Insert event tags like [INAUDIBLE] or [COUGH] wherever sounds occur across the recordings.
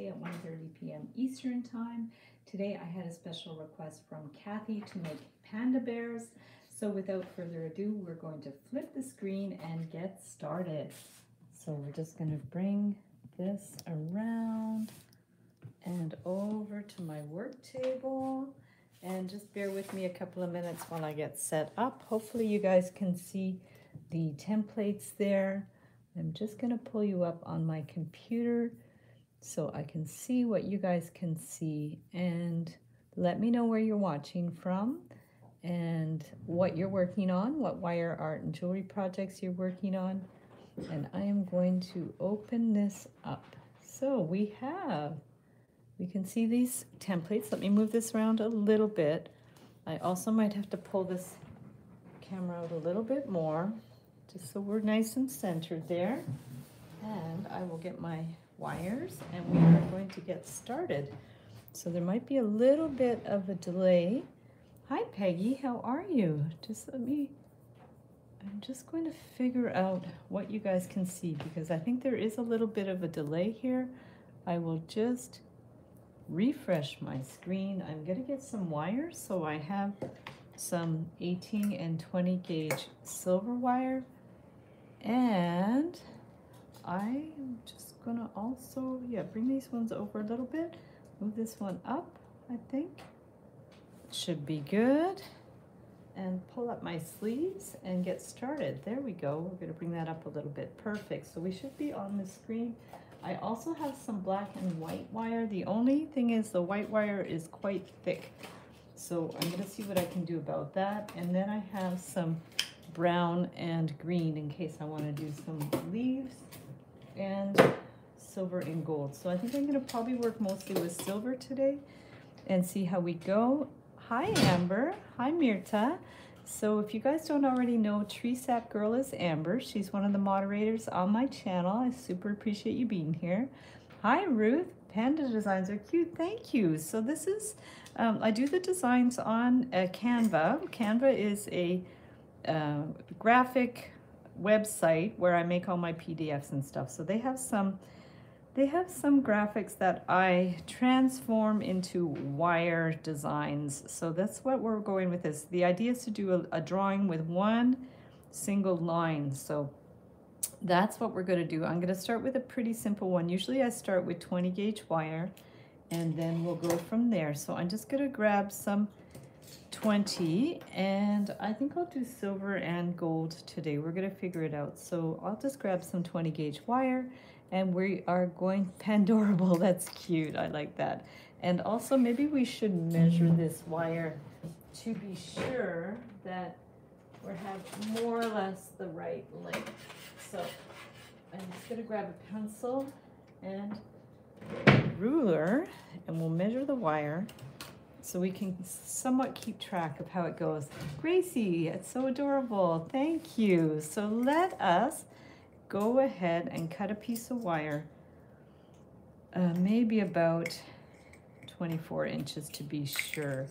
Wednesday at 1.30 p.m. Eastern Time. Today I had a special request from Kathy to make panda bears. So without further ado, we're going to flip the screen and get started. So we're just going to bring this around and over to my work table. And just bear with me a couple of minutes while I get set up. Hopefully you guys can see the templates there. I'm just going to pull you up on my computer so I can see what you guys can see and let me know where you're watching from and what you're working on, what wire art and jewelry projects you're working on. And I am going to open this up. So we have, we can see these templates. Let me move this around a little bit. I also might have to pull this camera out a little bit more just so we're nice and centered there. And I will get my wires and we are going to get started. So there might be a little bit of a delay. Hi Peggy, how are you? Just let me, I'm just going to figure out what you guys can see because I think there is a little bit of a delay here. I will just refresh my screen. I'm gonna get some wires so I have some 18 and 20 gauge silver wire and I'm just gonna also, yeah, bring these ones over a little bit. Move this one up, I think. Should be good. And pull up my sleeves and get started. There we go. We're gonna bring that up a little bit. Perfect. So we should be on the screen. I also have some black and white wire. The only thing is the white wire is quite thick. So I'm gonna see what I can do about that. And then I have some brown and green in case I want to do some leaves and silver and gold. So I think I'm going to probably work mostly with silver today and see how we go. Hi, Amber. Hi, Mirta. So if you guys don't already know, Tree Sap Girl is Amber. She's one of the moderators on my channel. I super appreciate you being here. Hi, Ruth. Panda designs are cute. Thank you. So this is, um, I do the designs on uh, Canva. Canva is a uh, graphic website where I make all my PDFs and stuff. So they have some they have some graphics that I transform into wire designs. So that's what we're going with this. The idea is to do a, a drawing with one single line. So that's what we're going to do. I'm going to start with a pretty simple one. Usually I start with 20 gauge wire and then we'll go from there. So I'm just going to grab some 20 and I think I'll do silver and gold today. We're gonna figure it out. So I'll just grab some 20 gauge wire and we are going [LAUGHS] Pandorable. That's cute. I like that. And also maybe we should measure this wire to be sure that we have more or less the right length. So I'm just gonna grab a pencil and ruler and we'll measure the wire so we can somewhat keep track of how it goes. Gracie, it's so adorable. Thank you. So let us go ahead and cut a piece of wire, uh, maybe about 24 inches to be sure.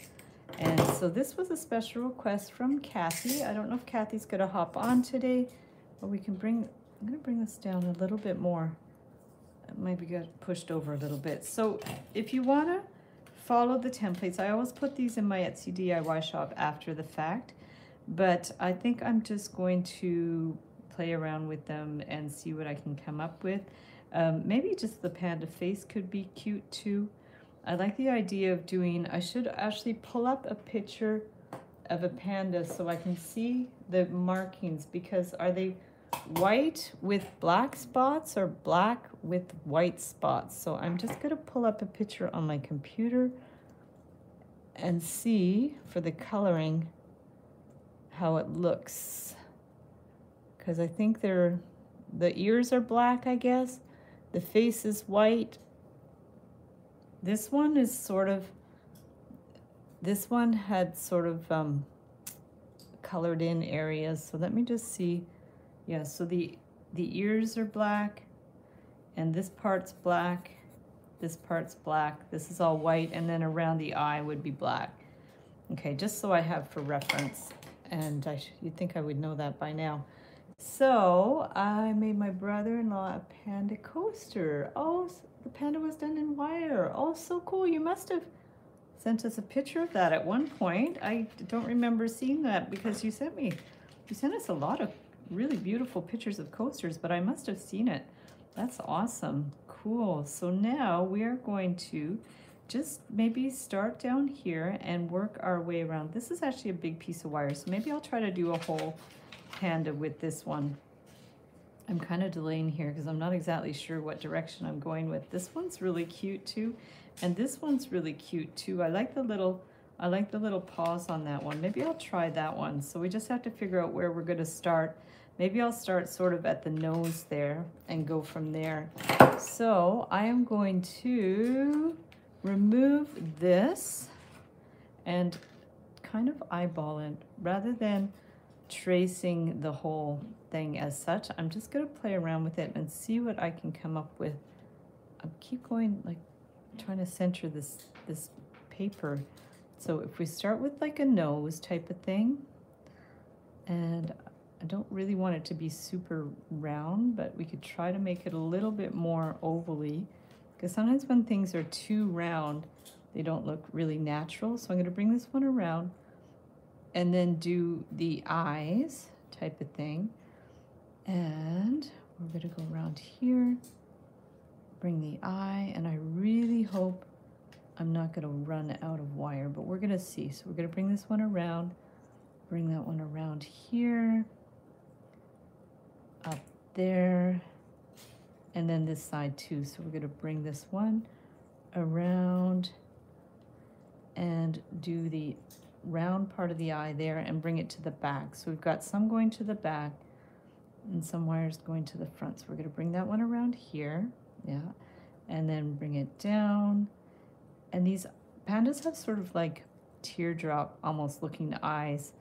And so this was a special request from Kathy. I don't know if Kathy's gonna hop on today, but we can bring, I'm gonna bring this down a little bit more. It maybe got pushed over a little bit. So if you wanna follow the templates. I always put these in my Etsy DIY shop after the fact, but I think I'm just going to play around with them and see what I can come up with. Um, maybe just the panda face could be cute too. I like the idea of doing, I should actually pull up a picture of a panda so I can see the markings because are they white with black spots or black with white spots. So I'm just going to pull up a picture on my computer and see for the coloring how it looks. Because I think they're, the ears are black, I guess. The face is white. This one is sort of, this one had sort of um, colored in areas. So let me just see yeah, so the, the ears are black, and this part's black, this part's black, this is all white, and then around the eye would be black. Okay, just so I have for reference, and I you'd think I would know that by now. So I made my brother-in-law a panda coaster. Oh, the panda was done in wire. Oh, so cool. You must have sent us a picture of that at one point. I don't remember seeing that because you sent me, you sent us a lot of really beautiful pictures of coasters, but I must have seen it. That's awesome. Cool. So now we are going to just maybe start down here and work our way around. This is actually a big piece of wire, so maybe I'll try to do a whole panda with this one. I'm kind of delaying here because I'm not exactly sure what direction I'm going with. This one's really cute too, and this one's really cute too. I like the little, I like the little paws on that one. Maybe I'll try that one. So we just have to figure out where we're going to start. Maybe I'll start sort of at the nose there and go from there. So I am going to remove this and kind of eyeball it rather than tracing the whole thing as such. I'm just going to play around with it and see what I can come up with. I keep going like trying to center this this paper. So if we start with like a nose type of thing, and I don't really want it to be super round, but we could try to make it a little bit more ovally because sometimes when things are too round, they don't look really natural. So I'm going to bring this one around and then do the eyes type of thing. And we're to go around here, bring the eye, and I really hope I'm not going to run out of wire, but we're going to see. So we're going to bring this one around, bring that one around here, up there, and then this side too. So we're going to bring this one around and do the round part of the eye there and bring it to the back. So we've got some going to the back and some wires going to the front. So we're going to bring that one around here. Yeah. And then bring it down. And these pandas have sort of like teardrop almost looking eyes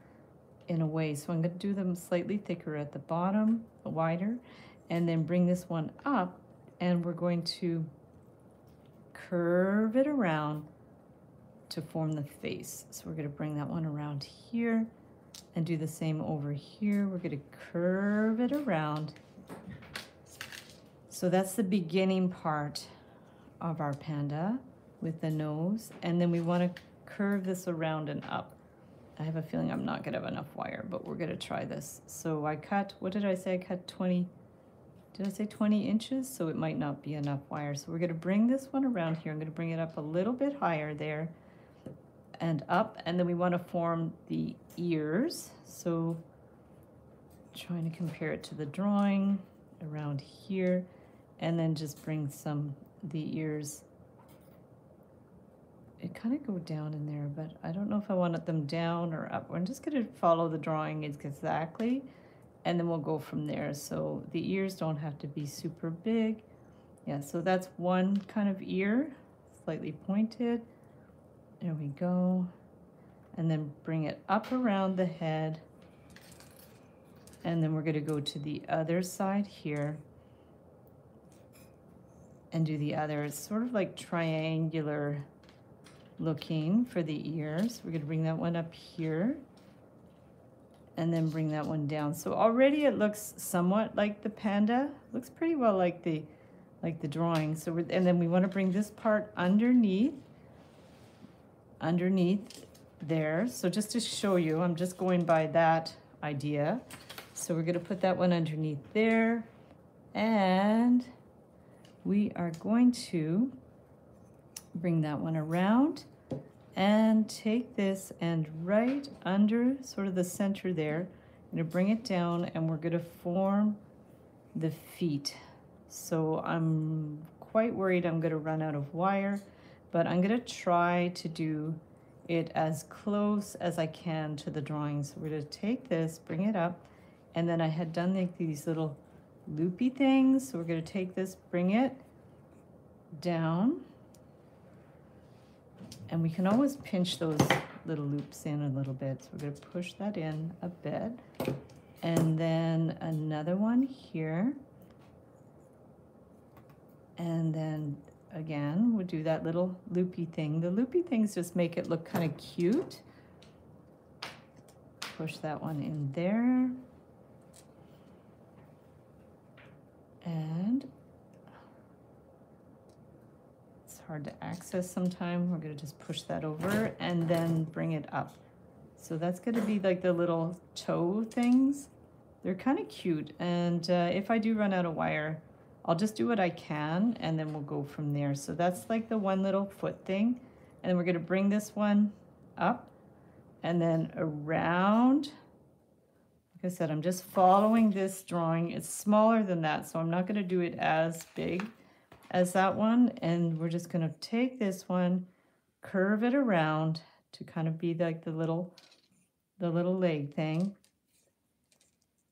in a way. So I'm going to do them slightly thicker at the bottom, wider, and then bring this one up and we're going to curve it around to form the face. So we're going to bring that one around here and do the same over here. We're going to curve it around. So that's the beginning part of our panda with the nose. And then we want to curve this around and up. I have a feeling I'm not to have enough wire, but we're going to try this. So I cut, what did I say? I cut 20 did I say 20 inches? So it might not be enough wire. So we're going to bring this one around here. I'm going to bring it up a little bit higher there and up. And then we want to form the ears. So trying to compare it to the drawing around here. And then just bring some the ears. It kind of go down in there, but I don't know if I want them down or up. I'm just going to follow the drawing exactly and then we'll go from there. So the ears don't have to be super big. Yeah, so that's one kind of ear, slightly pointed. There we go. And then bring it up around the head. And then we're gonna go to the other side here and do the other. It's sort of like triangular looking for the ears. We're gonna bring that one up here and then bring that one down. So already it looks somewhat like the panda. Looks pretty well like the like the drawing. So we're, and then we want to bring this part underneath underneath there. So just to show you, I'm just going by that idea. So we're going to put that one underneath there and we are going to bring that one around and take this and right under sort of the center there, I'm gonna bring it down and we're gonna form the feet. So I'm quite worried I'm gonna run out of wire, but I'm gonna try to do it as close as I can to the drawing. So we're gonna take this, bring it up, and then I had done like these little loopy things. So we're gonna take this, bring it down, and we can always pinch those little loops in a little bit. So we're to push that in a bit. And then another one here. And then again, we'll do that little loopy thing. The loopy things just make it look kind of cute. Push that one in there. And it's hard to access sometime. We're gonna just push that over and then bring it up. So that's gonna be like the little toe things. They're kind of cute. And uh, if I do run out of wire, I'll just do what I can and then we'll go from there. So that's like the one little foot thing. And then we're gonna bring this one up and then around. Like I said, I'm just following this drawing. It's smaller than that, so I'm not gonna do it as big as that one. And we're just gonna take this one, curve it around to kind of be like the little, the little leg thing.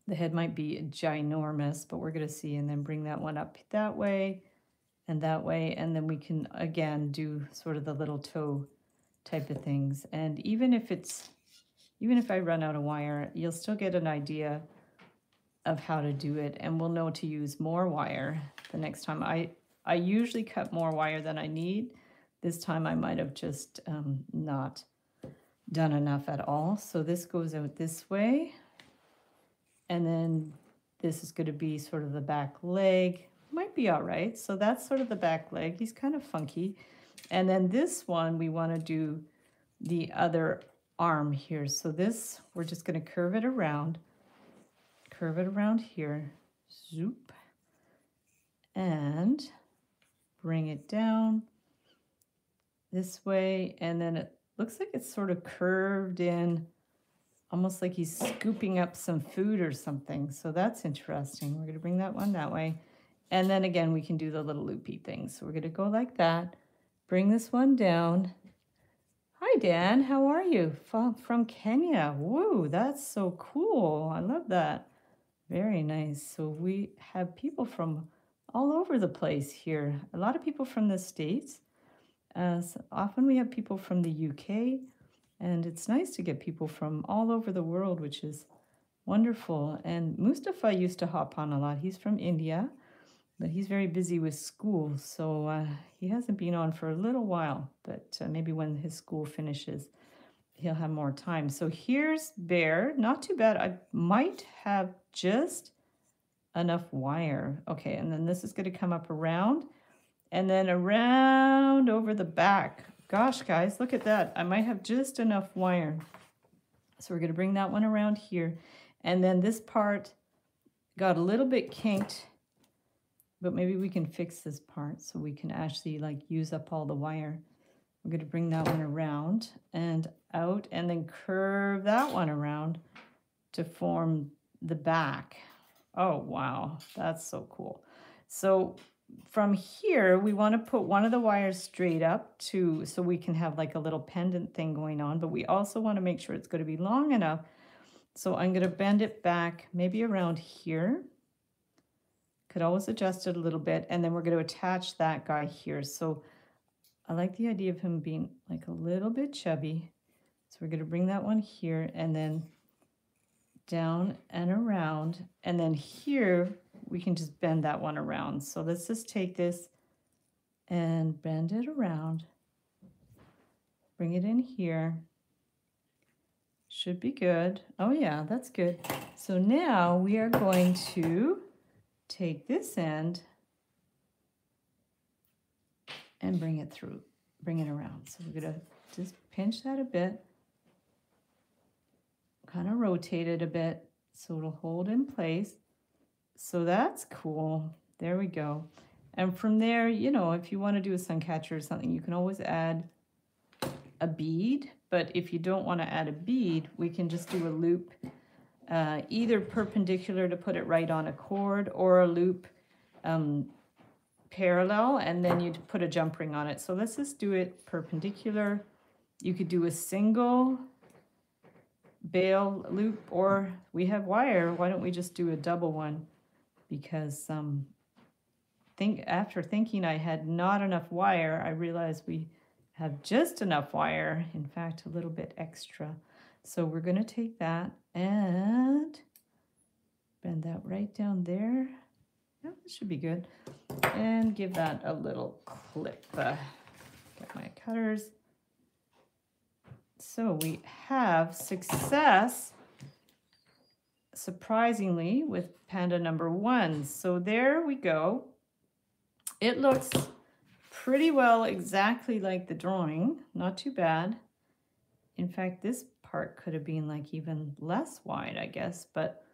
The head might be ginormous, but we're gonna see, and then bring that one up that way and that way. And then we can, again, do sort of the little toe type of things. And even if it's, even if I run out of wire, you'll still get an idea of how to do it and we'll know to use more wire the next time. I, I usually cut more wire than I need. This time I might have just um, not done enough at all. So this goes out this way. And then this is going to be sort of the back leg. Might be all right. So that's sort of the back leg. He's kind of funky. And then this one, we want to do the other arm here. So this, we're just going to curve it around, curve it around here, zoop, and bring it down this way. And then it looks like it's sort of curved in, almost like he's scooping up some food or something. So that's interesting. We're going to bring that one that way. And then again, we can do the little loopy thing. So we're going to go like that. Bring this one down. Hi, Dan. How are you? From, Kenya. Whoa, that's so cool. I love that. Very nice. So we have people from all over the place here. A lot of people from the States. Uh, As often we have people from the UK. And it's nice to get people from all over the world, which is wonderful. And Mustafa used to hop on a lot. He's from India but he's very busy with school, so uh, he hasn't been on for a little while. But uh, maybe when his school finishes, he'll have more time. So here's Bear. Not too bad. I might have just enough wire. Okay, and then this is going to come up around and then around over the back. Gosh, guys, look at that. I might have just enough wire. So we're going to bring that one around here. And then this part got a little bit kinked but maybe we can fix this part so we can actually like use up all the wire. I'm going to bring that one around and out and then curve that one around to form the back. Oh, wow. That's so cool. So from here, we want to put one of the wires straight up to so we can have like a little pendant thing going on, but we also want to make sure it's going to be long enough. So I'm going to bend it back maybe around here could always adjust it a little bit. And then we're going to attach that guy here. So I like the idea of him being like a little bit chubby. So we're going to bring that one here and then down and around. And then here we can just bend that one around. So let's just take this and bend it around. Bring it in here. Should be good. Oh yeah, that's good. So now we are going to take this end and bring it through, bring it around. So we're gonna just pinch that a bit, kind of rotate it a bit so it'll hold in place. So that's cool. There we go. And from there, you know, if you want to do a sun catcher or something, you can always add a bead. But if you don't want to add a bead, we can just do a loop uh, either perpendicular to put it right on a cord or a loop um, parallel and then you'd put a jump ring on it. So let's just do it perpendicular. You could do a single bail loop or we have wire. Why don't we just do a double one? Because um, think after thinking I had not enough wire, I realized we have just enough wire. In fact, a little bit extra. So we're going to take that and bend that right down there. Yeah, this should be good. And give that a little clip. Uh, get my cutters. So we have success, surprisingly, with panda number one. So there we go. It looks pretty well exactly like the drawing. Not too bad. In fact, this part could have been like even less wide, I guess, but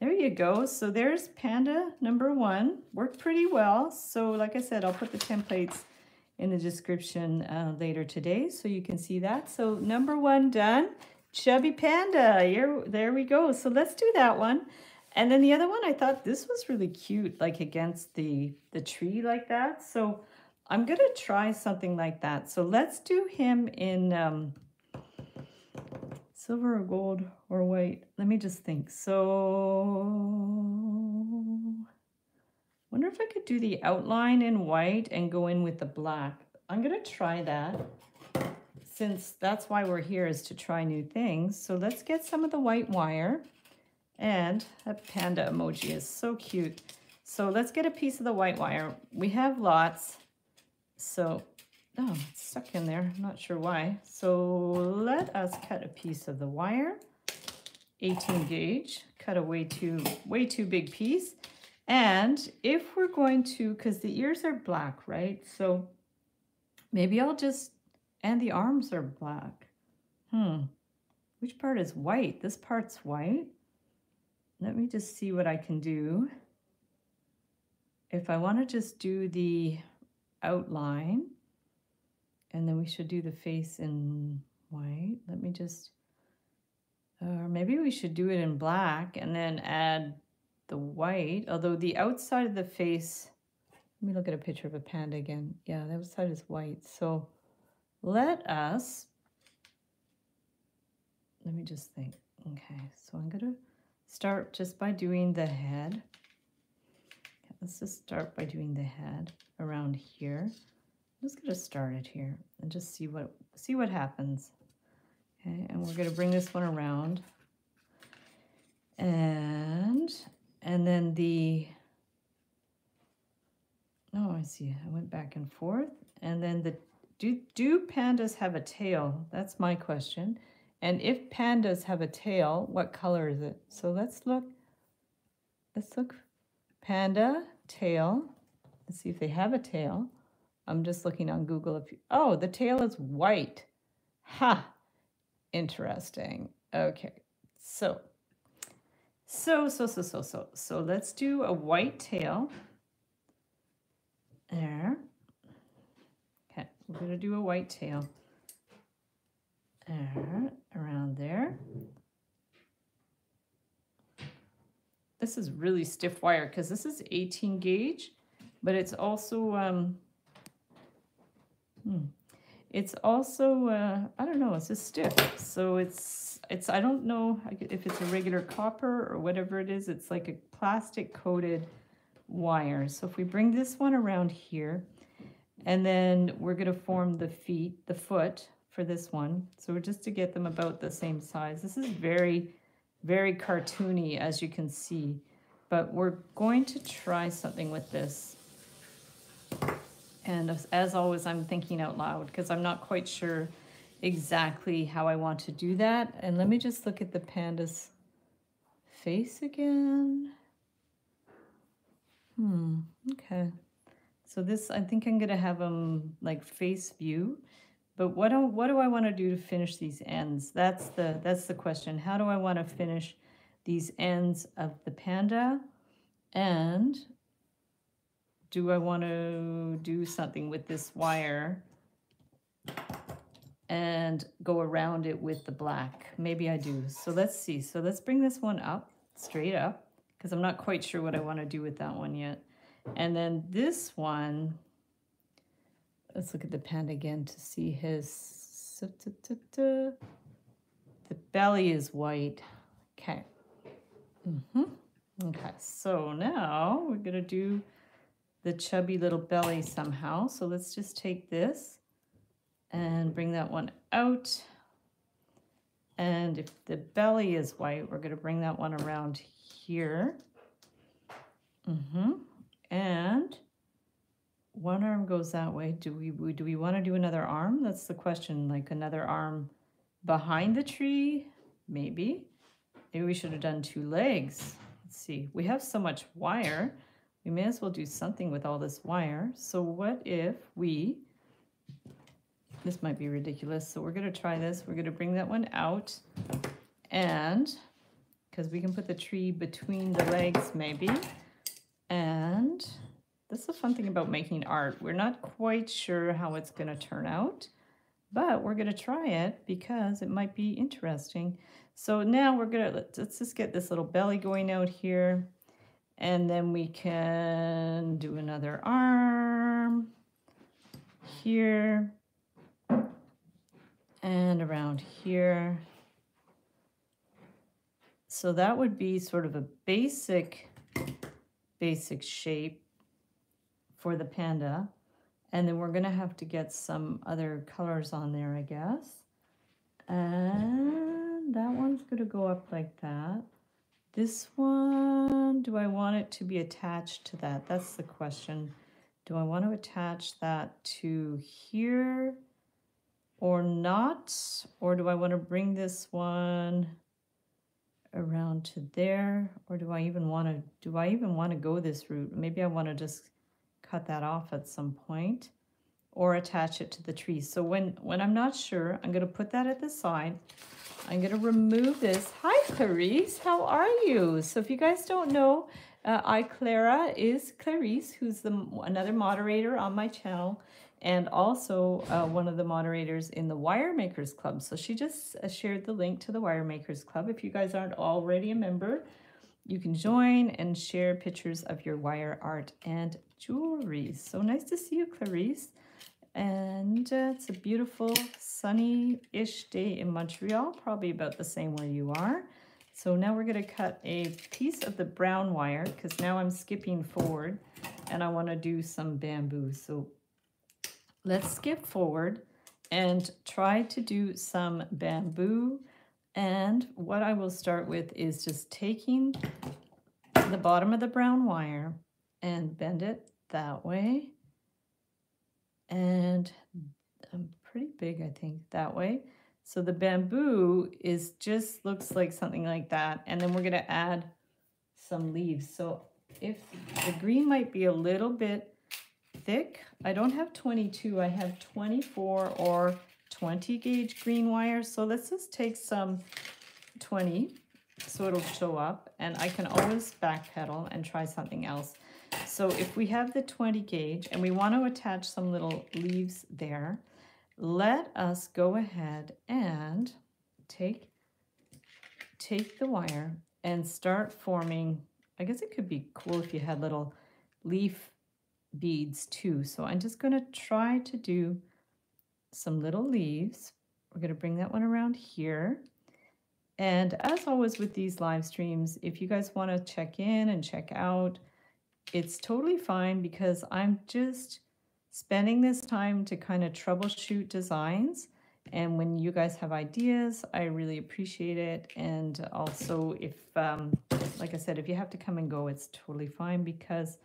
there you go. So there's Panda number one. Worked pretty well. So like I said, I'll put the templates in the description uh, later today so you can see that. So number one done. Chubby Panda. Here, there we go. So let's do that one. And then the other one, I thought this was really cute, like against the, the tree like that. So I'm going to try something like that. So let's do him in um, silver or gold or white. Let me just think. So wonder if I could do the outline in white and go in with the black. I'm going to try that since that's why we're here is to try new things. So let's get some of the white wire. And that panda emoji is so cute. So let's get a piece of the white wire. We have lots. So, oh, it's stuck in there. I'm not sure why. So let us cut a piece of the wire. 18 gauge, cut a way too, way too big piece. And if we're going to, because the ears are black, right? So maybe I'll just, and the arms are black. Hmm, which part is white? This part's white. Let me just see what I can do. If I want to just do the outline, and then we should do the face in white. Let me just, or maybe we should do it in black and then add the white, although the outside of the face, let me look at a picture of a panda again. Yeah, the outside is white. So let us, let me just think. Okay, so I'm going to start just by doing the head. Let's just start by doing the head around here. I'm just going to start it here and just see what see what happens. Okay, and we're going to bring this one around. And and then the oh, I see. I went back and forth. And then the do do pandas have a tail? That's my question. And if pandas have a tail, what color is it? So let's look. Let's look. Panda tail. Let's see if they have a tail. I'm just looking on Google. If you, oh, the tail is white. Ha! Interesting. Okay. So, so, so, so, so, so. So let's do a white tail. There. We're going to do a white tail. There, around there. This is really stiff wire because this is 18 gauge, but it's also, um, hmm, it's also, uh, I don't know, it's just stiff. So it's, it's, I don't know if it's a regular copper or whatever it is. It's like a plastic coated wire. So if we bring this one around here, and then we're to form the feet, the foot for this one. So we're just to get them about the same size. This is very, very cartoony, as you can see. But we're going to try something with this. And as, as always, I'm thinking out loud because I'm not quite sure exactly how I want to do that. And let me just look at the panda's face again. Hmm, okay. So this, I think I'm gonna have them like face view. But what do, what do I want to do to finish these ends? That's the, that's the question. How do I want to finish these ends of the panda? And do I want to do something with this wire and go around it with the black? Maybe I do. So let's see. So let's bring this one up, straight up, because I'm not quite sure what I want to do with that one yet. And then this one, Let's look at the pen again to see his... The belly is white. Okay. Mm -hmm. Okay, so now we're to do the chubby little belly somehow. So let's just take this and bring that one out. And if the belly is white, we're to bring that one around here. Mm -hmm. And one arm goes that way. Do we do we want to do another arm? That's the question. Like another arm behind the tree? Maybe. Maybe we should have done two legs. Let's see. We have so much wire. we may as well do something with all this wire. So what if we, this might be ridiculous, so we're gonna try this. We're gonna bring that one out and, because we can put the tree between the legs maybe. And this is a fun thing about making art. We're not quite sure how it's gonna turn out, but we're gonna try it because it might be interesting. So now we're gonna, let's, let's just get this little belly going out here. And then we can do another arm here and around here. So that would be sort of a basic, basic shape for the panda. And then we're gonna have to get some other colors on there, I guess. And that one's gonna go up like that. This one, do I want it to be attached to that? That's the question. Do I want to attach that to here or not? Or do I want to bring this one around to there? Or do I even want to, do I even want to go this route? Maybe I want to just cut that off at some point or attach it to the tree. So when, when I'm not sure, I'm going to put that at the side I'm going to remove this. Hi, Clarice. How are you? So if you guys don't know, uh, I, Clara, is Clarice, who's the another moderator on my channel and also uh, one of the moderators in the Wire Makers Club. So she just uh, shared the link to the Wire Makers Club. If you guys aren't already a member, you can join and share pictures of your wire art and jewelry. So nice to see you, Clarice. And uh, it's a beautiful sunny-ish day in Montreal, probably about the same where you are. So now we're going to cut a piece of the brown wire because now I'm skipping forward and I want to do some bamboo. So let's skip forward and try to do some bamboo. And what I will start with is just taking the bottom of the brown wire and bend it that way and um, pretty big, I think, that way. So the bamboo is just looks like something like that. And then we're going to add some leaves. So if the green might be a little bit thick, I don't have 22, I have 24 or 20 gauge green wire. So let's just take some 20 so it'll show up and I can always backpedal and try something else. So if we have the 20 gauge and we want to attach some little leaves there, let us go ahead and take, take the wire and start forming, I guess it could be cool if you had little leaf beads too. So I'm just going to try to do some little leaves. We're going to bring that one around here. And as always with these live streams, if you guys want to check in and check out it's totally fine because I'm just spending this time to kind of troubleshoot designs. And when you guys have ideas, I really appreciate it. And also if, um, like I said, if you have to come and go, it's totally fine because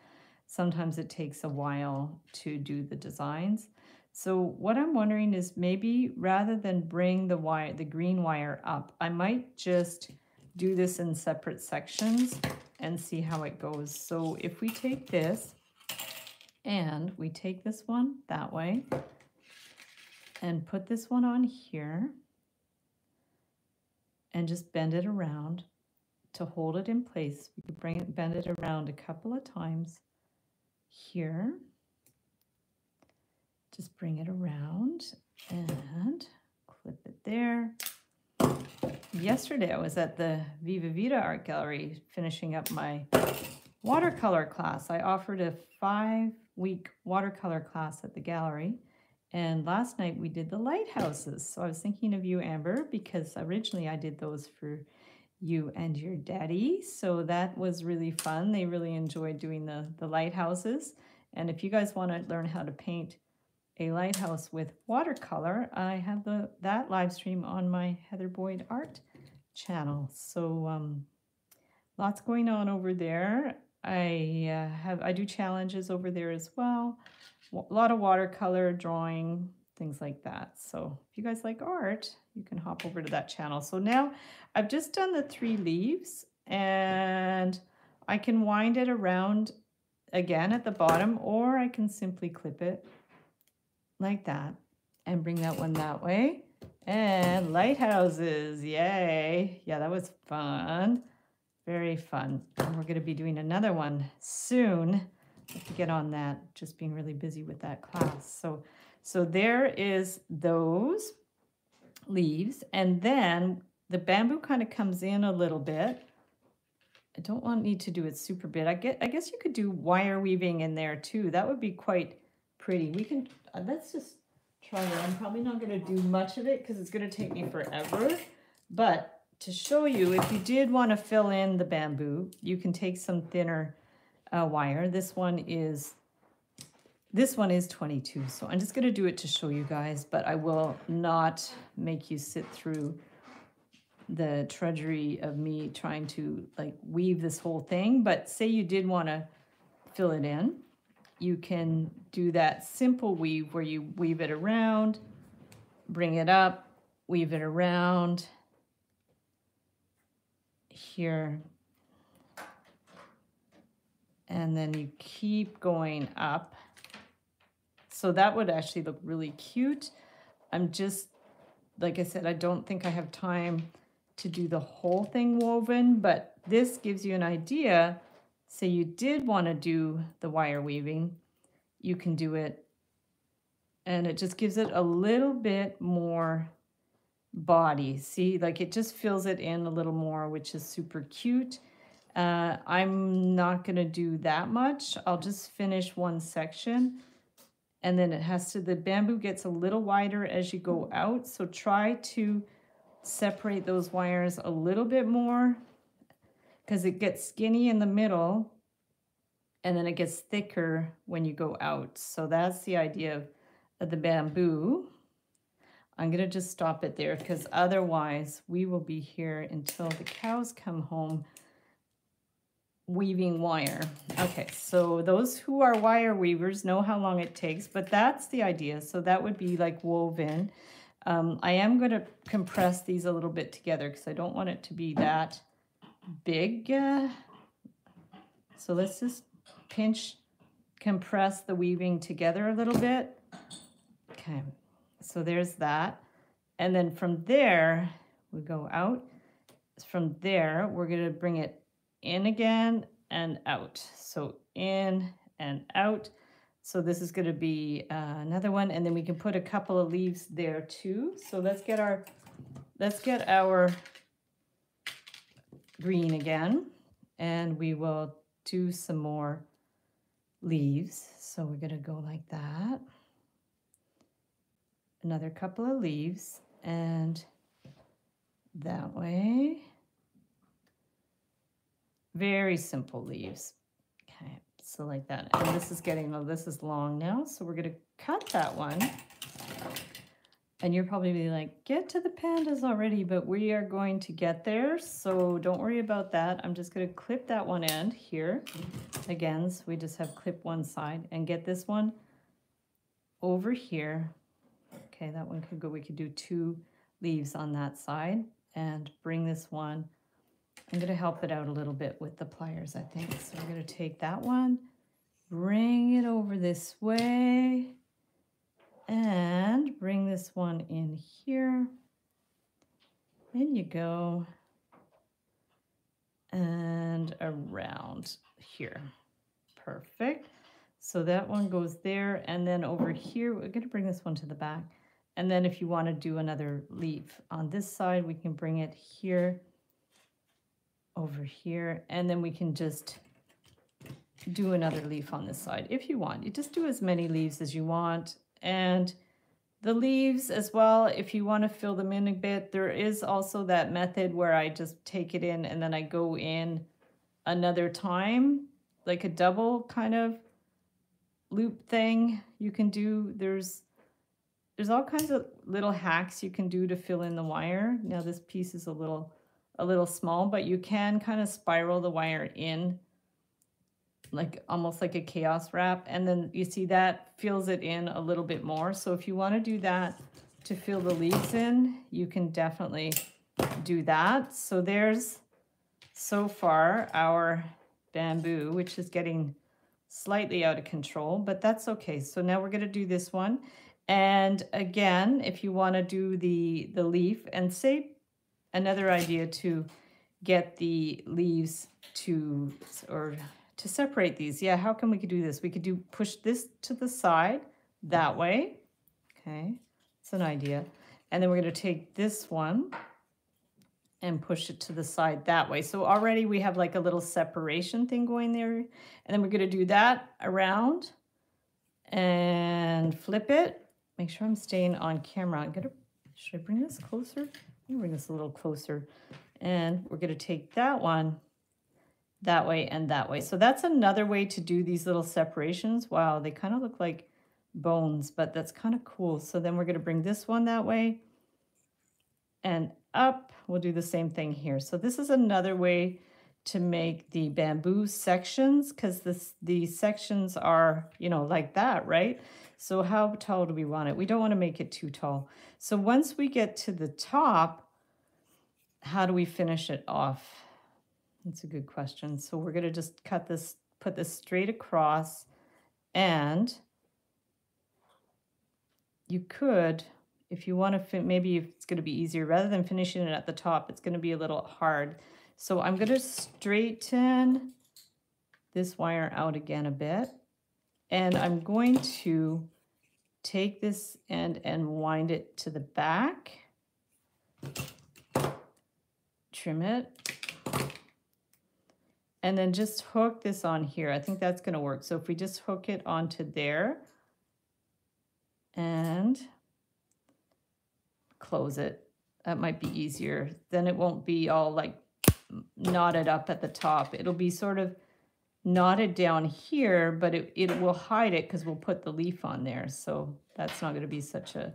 sometimes it takes a while to do the designs. So what I'm wondering is maybe rather than bring the wire, the green wire up, I might just do this in separate sections and see how it goes. So if we take this and we take this one that way and put this one on here and just bend it around to hold it in place. We could bring it, bend it around a couple of times here. Just bring it around and clip it there yesterday I was at the Viva Vida Art Gallery finishing up my watercolor class. I offered a five-week watercolor class at the gallery. And last night we did the lighthouses. So I was thinking of you, Amber, because originally I did those for you and your daddy. So that was really fun. They really enjoyed doing the, the lighthouses. And if you guys want to learn how to paint a lighthouse with watercolor, I have the that live stream on my Heather Boyd art channel. So um, lots going on over there. I uh, have I do challenges over there as well. A lot of watercolor drawing, things like that. So if you guys like art, you can hop over to that channel. So now I've just done the three leaves and I can wind it around again at the bottom, or I can simply clip it like that and bring that one that way. And lighthouses, yay. Yeah, that was fun. Very fun. And we're gonna be doing another one soon. To get on that, just being really busy with that class. So, so there is those leaves. And then the bamboo kind of comes in a little bit. I don't want need to do it super big. I get I guess you could do wire weaving in there too. That would be quite pretty. We can uh, let's just try it. I'm probably not going to do much of it because it's going to take me forever. But to show you, if you did want to fill in the bamboo, you can take some thinner uh, wire. This one is this one is 22, so I'm just going to do it to show you guys, but I will not make you sit through the trudgery of me trying to like weave this whole thing. But say you did want to fill it in, you can do that simple weave where you weave it around, bring it up, weave it around here. And then you keep going up. So that would actually look really cute. I'm just, like I said, I don't think I have time to do the whole thing woven, but this gives you an idea say you did want to do the wire weaving, you can do it. And it just gives it a little bit more body. See, like it just fills it in a little more, which is super cute. Uh, I'm not going to do that much. I'll just finish one section. And then it has to, the bamboo gets a little wider as you go out. So try to separate those wires a little bit more because it gets skinny in the middle and then it gets thicker when you go out. So that's the idea of, the bamboo. I'm going to just stop it there because otherwise we will be here until the cows come home weaving wire. Okay, so those who are wire weavers know how long it takes, but that's the idea. So that would be like woven. Um, I am going to compress these a little bit together because I don't want it to be that big. Uh, so let's just pinch, compress the weaving together a little bit. Okay, so there's that. And then from there, we go out. From there, we're going to bring it in again and out. So in and out. So this is going to be uh, another one. And then we can put a couple of leaves there too. So let's get our, let's get our green again, and we will do some more leaves. So we're going to go like that. Another couple of leaves and that way. Very simple leaves. Okay, so like that. And this is getting, oh, this is long now. So we're going to cut that one. And you're probably like, get to the pandas already, but we are going to get there. So don't worry about that. I'm just gonna clip that one end here. Again, so we just have clip one side and get this one over here. Okay, that one could go, we could do two leaves on that side and bring this one. I'm gonna help it out a little bit with the pliers, I think. So I'm gonna take that one, bring it over this way and bring this one in here. In you go. And around here. Perfect. So that one goes there. And then over here, we're to bring this one to the back. And then if you want to do another leaf on this side, we can bring it here, over here. And then we can just do another leaf on this side if you want. You just do as many leaves as you want. And the leaves as well, if you want to fill them in a bit, there is also that method where I just take it in and then I go in another time, like a double kind of loop thing you can do. There's there's all kinds of little hacks you can do to fill in the wire. Now this piece is a little a little small, but you can kind of spiral the wire in like almost like a chaos wrap. And then you see that fills it in a little bit more. So if you want to do that to fill the leaves in, you can definitely do that. So there's so far our bamboo, which is getting slightly out of control, but that's okay. So now we're going to do this one. And again, if you want to do the, the leaf and say another idea to get the leaves to, or to separate these. Yeah, how can we could do this? We could do push this to the side that mm-hmm. way. Okay, it's an idea. And then we're going to take this one and push it to the side that way. So already we have like a little separation thing going there. And then we're going to do that around and flip it. Make sure I'm staying on camera. I'm to, should I bring this closer? Bring this a little closer. And we're going to take that one that way and that way. So that's another way to do these little separations. Wow, they kind of look like bones, but that's kind of cool. So then we're going to bring this one that way and up. We'll do the same thing here. So this is another way to make the bamboo sections because this the sections are, you know, like that, right? So how tall do we want it? We don't want to make it too tall. So once we get to the top, how do we finish it off? That's a good question. So we're going to just cut this, put this straight across and you could, if you want to, maybe it's going to be easier, rather than finishing it at the top, it's going to be a little hard. So I'm going to straighten this wire out again a bit. And I'm going to take this end and wind it to the back. Trim it. And then just hook this on here. I think that's going to work. So if we just hook it onto there, and close it. That might be easier. Then it won't be all like knotted up at the top. It'll be sort of knotted down here, but it, it will hide it because we'll put the leaf on there. So that's not going to be such a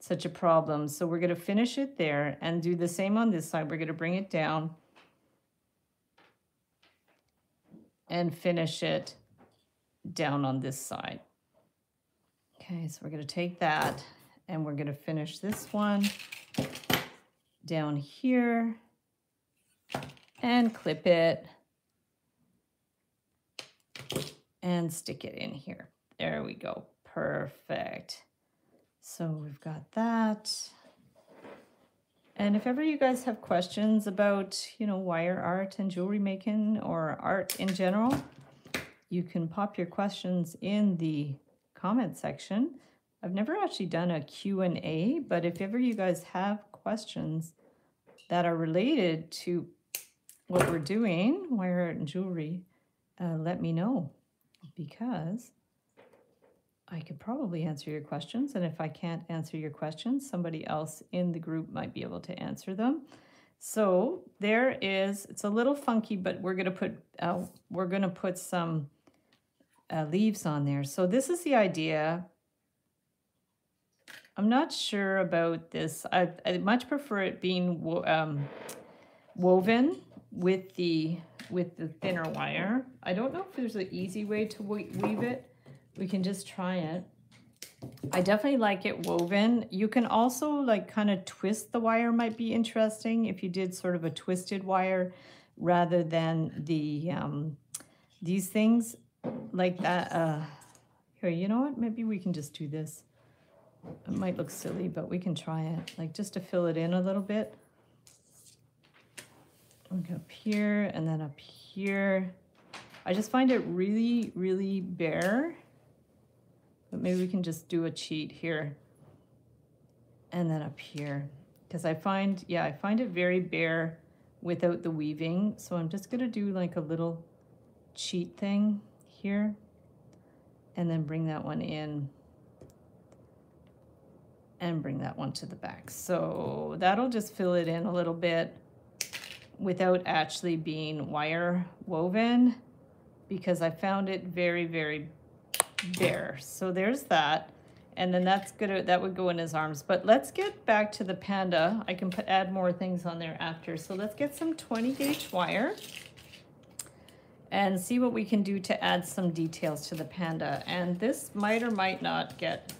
such a problem. So we're going to finish it there and do the same on this side. We're going to bring it down and finish it down on this side. Okay, so we're going to take that and we're going to finish this one down here and clip it and stick it in here. There we go. Perfect. So we've got that. And if ever you guys have questions about, you know, wire art and jewelry making or art in general, you can pop your questions in the comment section. I've never actually done a Q&A, but if ever you guys have questions that are related to what we're doing, wire art and jewelry, uh, let me know because I could probably answer your questions. And if I can't answer your questions, somebody else in the group might be able to answer them. So there is, it's a little funky, but we're going to put, uh, we're going to put some uh, leaves on there. So this is the idea. I'm not sure about this. I, I much prefer it being wo um, woven with the with the thinner wire. I don't know if there's an easy way to weave it. We can just try it. I definitely like it woven. You can also like kind of twist the wire might be interesting if you did sort of a twisted wire rather than the um, these things like that. Uh, here, you know what? Maybe we can just do this. It might look silly, but we can try it. Like just to fill it in a little bit. Look up here and then up here. I just find it really, really bare. But maybe we can just do a cheat here. And then up here. Because I find, yeah, I find it very bare without the weaving. So I'm just going to do like a little cheat thing here and then bring that one in and bring that one to the back. So that'll just fill it in a little bit without actually being wire woven because I found it very, very bare. So there's that. And then that's gonna that would go in his arms. But let's get back to the panda. I can put add more things on there after. So let's get some 20 gauge wire and see what we can do to add some details to the panda. And this might or might not get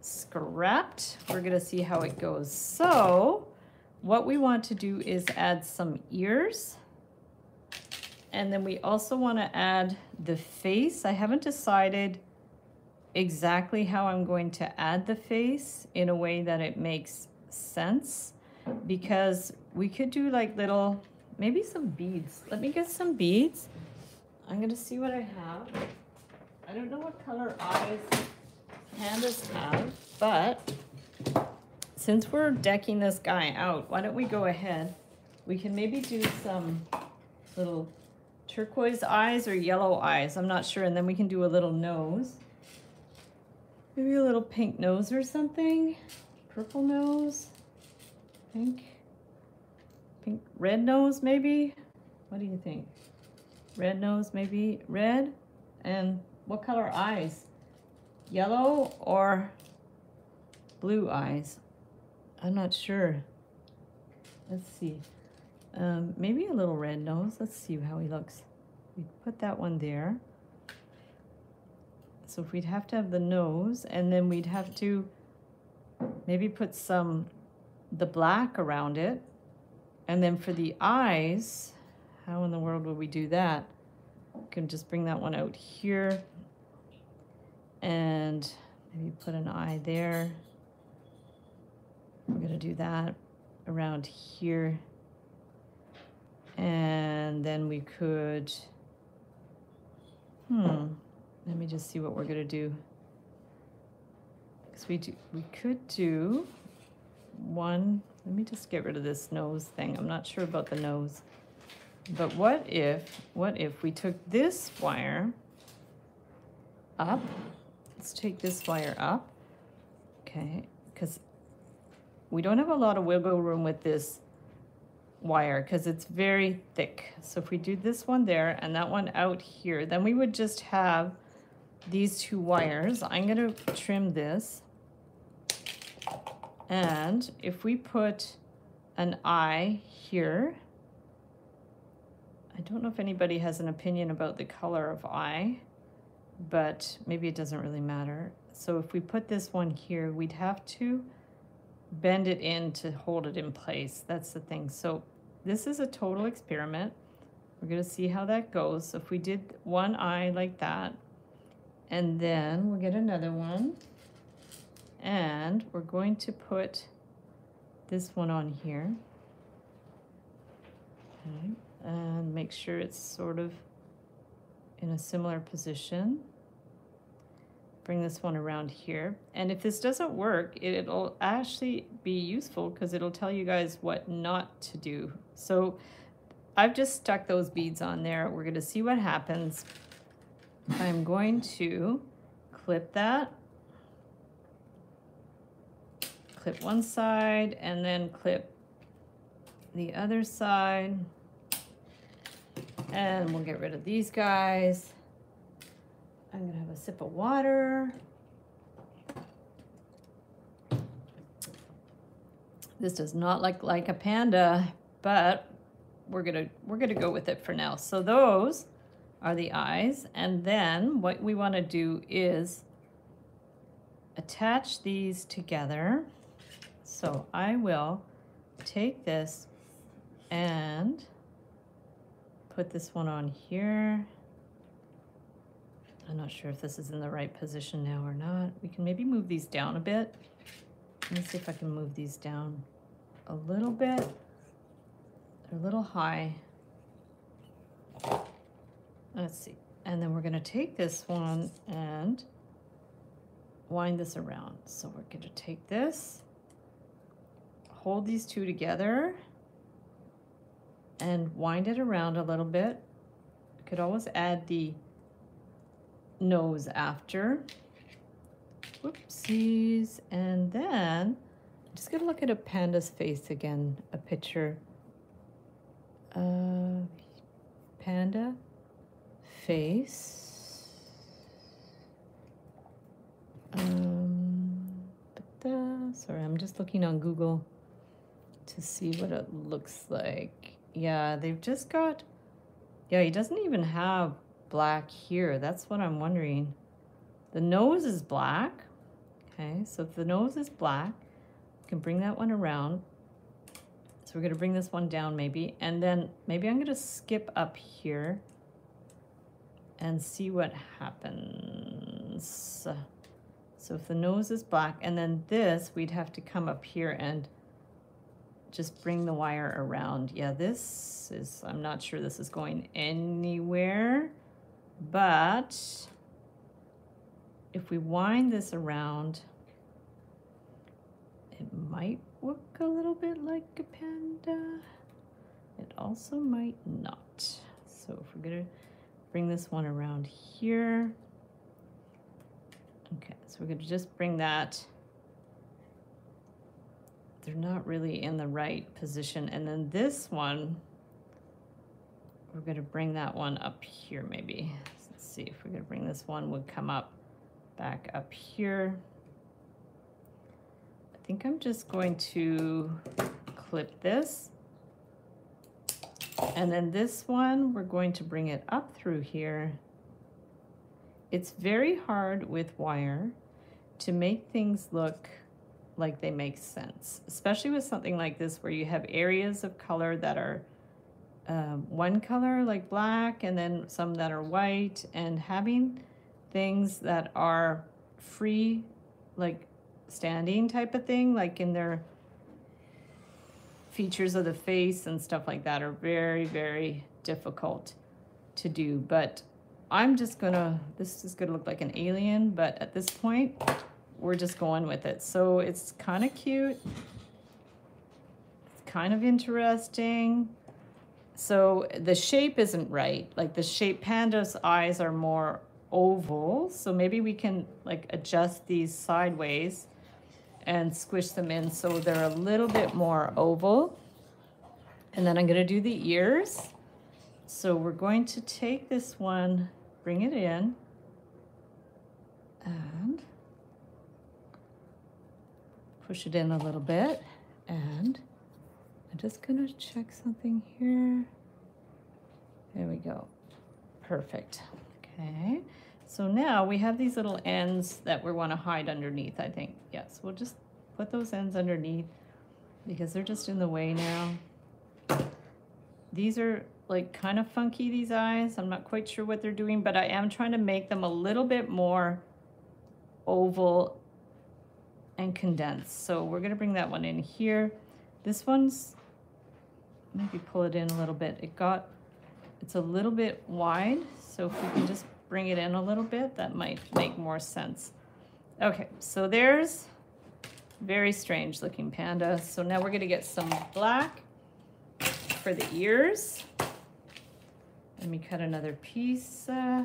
scrapped. We're gonna see how it goes. So what we want to do is add some ears. And then we also want to add the face. I haven't decided exactly how I'm going to add the face in a way that it makes sense because we could do like little, maybe some beads. Let me get some beads. I'm going to see what I have. I don't know what color eyes pandas have, but since we're decking this guy out, why don't we go ahead? We can maybe do some little turquoise eyes or yellow eyes. I'm not sure. And then we can do a little nose. Maybe a little pink nose or something. Purple nose. Pink. Pink. Red nose maybe. What do you think? Red nose maybe. Red. And what color eyes? Yellow or blue eyes? I'm not sure. Let's see. Um, maybe a little red nose. Let's see how he looks. We put that one there. So if we'd have to have the nose, and then we'd have to maybe put some, the black around it. And then for the eyes, how in the world would we do that? We can just bring that one out here. And maybe put an eye there. We're gonna do that around here. And then we could, hmm, let me just see what we're gonna do. Because we do, we could do one, let me just get rid of this nose thing. I'm not sure about the nose. But what if, what if we took this wire up? Let's take this wire up. Okay, because we don't have a lot of wiggle room with this wire because it's very thick. So if we do this one there and that one out here, then we would just have these two wires. I'm going to trim this. And if we put an eye here, I don't know if anybody has an opinion about the color of eye, but maybe it doesn't really matter. So if we put this one here, we'd have to bend it in to hold it in place. That's the thing. So this is a total experiment. We're going to see how that goes. So if we did one eye like that, and then we'll get another one, and we're going to put this one on here. Okay, and make sure it's sort of in a similar position bring this one around here. And if this doesn't work, it'll actually be useful because it'll tell you guys what not to do. So I've just stuck those beads on there. We're gonna see what happens. I'm going to clip that, clip one side and then clip the other side. And we'll get rid of these guys. I'm gonna have a sip of water. This does not look like a panda, but we're gonna we're gonna go with it for now. So those are the eyes, and then what we want to do is attach these together. So I will take this and put this one on here. I'm not sure if this is in the right position now or not. We can maybe move these down a bit. Let me see if I can move these down a little bit. They're a little high. Let's see. And then we're gonna take this one and wind this around. So we're gonna take this, hold these two together, and wind it around a little bit. You could always add the nose after. Whoopsies. And then I'm just going to look at a panda's face again, a picture. Uh, panda face. Um, sorry, I'm just looking on Google to see what it looks like. Yeah, they've just got, yeah, he doesn't even have black here. That's what I'm wondering. The nose is black. Okay, so if the nose is black, you can bring that one around. So we're going to bring this one down maybe, and then maybe I'm going to skip up here and see what happens. So if the nose is black, and then this, we'd have to come up here and just bring the wire around. Yeah, this is, I'm not sure this is going anywhere, but if we wind this around, it might look a little bit like a panda. It also might not. So if we're gonna bring this one around here, okay, so we're gonna just bring that they're not really in the right position. And then this one, we're gonna bring that one up here maybe. Let's see if we're gonna bring this one would come up back up here. I think I'm just going to clip this. And then this one, we're going to bring it up through here. It's very hard with wire to make things look like they make sense, especially with something like this where you have areas of color that are um, one color like black and then some that are white and having things that are free like standing type of thing like in their features of the face and stuff like that are very very difficult to do but I'm just gonna this is gonna look like an alien but at this point we're just going with it. So it's kind of cute. It's kind of interesting. So the shape isn't right. Like the shape, Panda's eyes are more oval. So maybe we can like adjust these sideways and squish them in so they're a little bit more oval. And then I'm gonna do the ears. So we're going to take this one, bring it in, and push it in a little bit and I'm just gonna check something here. There we go. Perfect. Okay. So now we have these little ends that we want to hide underneath, I think. Yes, we'll just put those ends underneath because they're just in the way now. These are like kind of funky, these eyes. I'm not quite sure what they're doing, but I am trying to make them a little bit more oval and condensed. So we're gonna bring that one in here. This one's, maybe pull it in a little bit. It got, it's a little bit wide. So if we can just bring it in a little bit, that might make more sense. Okay, so there's very strange looking panda. So now we're gonna get some black for the ears. Let me cut another piece. Uh,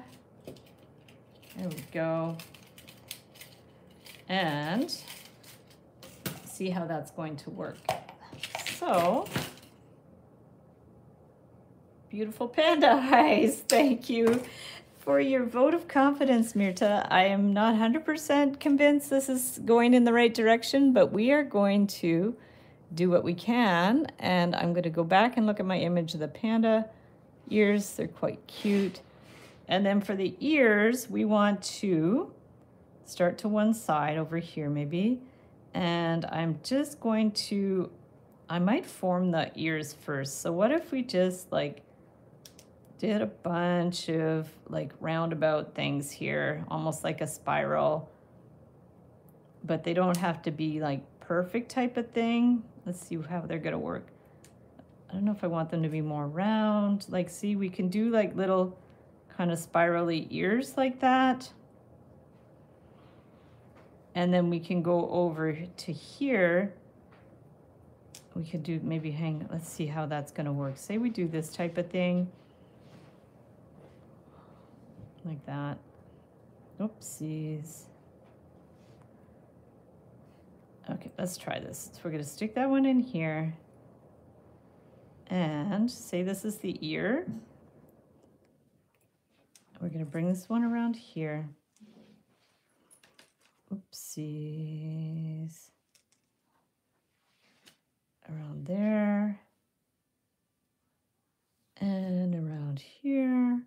there we go. And see how that's going to work. So, beautiful panda [LAUGHS] eyes. Thank you for your vote of confidence, Mirta. I am not 100% convinced this is going in the right direction, but we are going to do what we can. And I'm going to go back and look at my image of the panda ears. They're quite cute. And then for the ears, we want to start to one side over here maybe and I'm just going to, I might form the ears first. So what if we just like did a bunch of like roundabout things here, almost like a spiral, but they don't have to be like perfect type of thing. Let's see how they're gonna work. I don't know if I want them to be more round. Like, see, we can do like little kind of spirally ears like that. And then we can go over to here. We could do maybe hang, let's see how that's gonna work. Say we do this type of thing. Like that. Oopsies. Okay, let's try this. So we're gonna stick that one in here. And say this is the ear. We're gonna bring this one around here. Oopsies. Around there. And around here.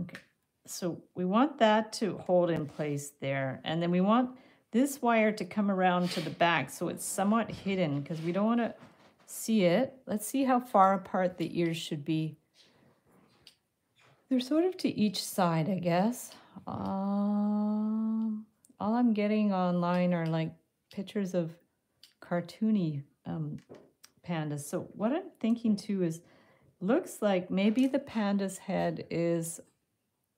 Okay, so we want that to hold in place there. And then we want this wire to come around to the back so it's somewhat hidden because we don't want to see it. Let's see how far apart the ears should be. They're sort of to each side, I guess. Um, all I'm getting online are like pictures of cartoony um, pandas. So what I'm thinking too is, looks like maybe the panda's head is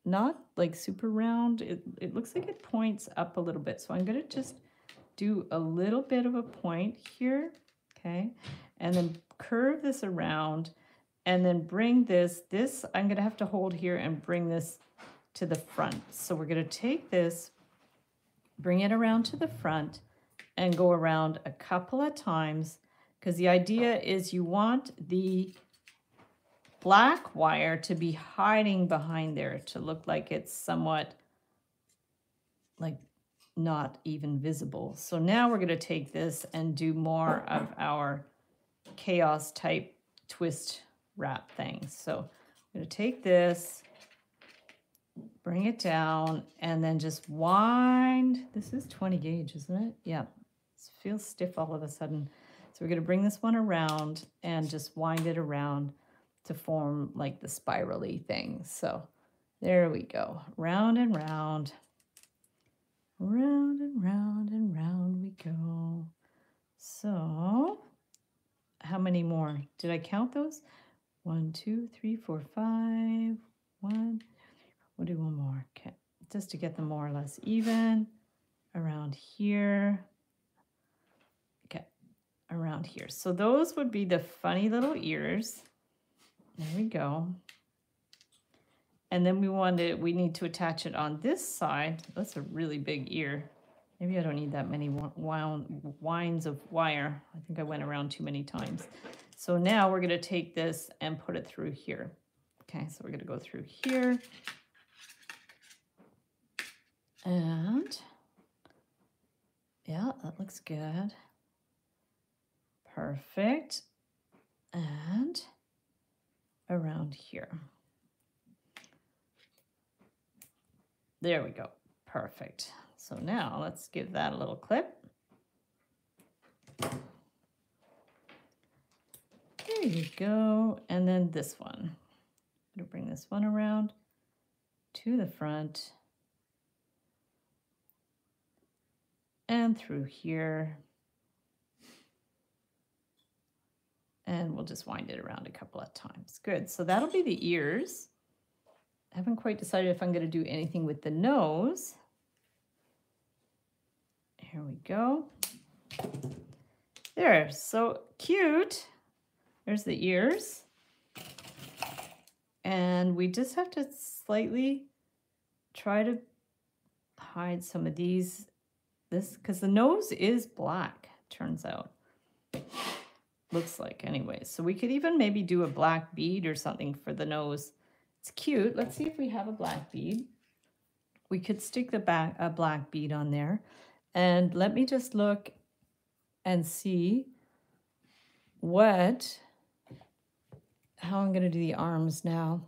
not like super round. It, it looks like it points up a little bit. So I'm going to just do a little bit of a point here, okay? And then curve this around and then bring this, this I'm going to have to hold here and bring this to the front. So we're going to take this, bring it around to the front and go around a couple of times because the idea is you want the black wire to be hiding behind there to look like it's somewhat like not even visible. So now we're going to take this and do more of our chaos type twist wrap thing. So I'm going to take this, bring it down, and then just wind. This is 20 gauge, isn't it? Yeah. It feels stiff all of a sudden. So we're going to bring this one around and just wind it around to form like the spirally thing. So there we go. Round and round. Round and round and round we go. So how many more? Did I count those? One, two, three, four, five. One. We'll do one more. Okay. Just to get them more or less even. Around here. Okay. Around here. So those would be the funny little ears. There we go. And then we want to, we need to attach it on this side. That's a really big ear. Maybe I don't need that many wound, winds of wire. I think I went around too many times. So now we're going to take this and put it through here. Okay, so we're going to go through here. And yeah, that looks good. Perfect. And around here. There we go. Perfect. So now let's give that a little clip. There you go. And then this one. I'm going to bring this one around to the front and through here. And we'll just wind it around a couple of times. Good, so that'll be the ears. I haven't quite decided if I'm gonna do anything with the nose. Here we go. There, so cute. There's the ears. And we just have to slightly try to hide some of these, this, because the nose is black, turns out looks like anyway. So we could even maybe do a black bead or something for the nose. It's cute. Let's see if we have a black bead. We could stick the back a black bead on there. And let me just look and see what, how I'm going to do the arms now.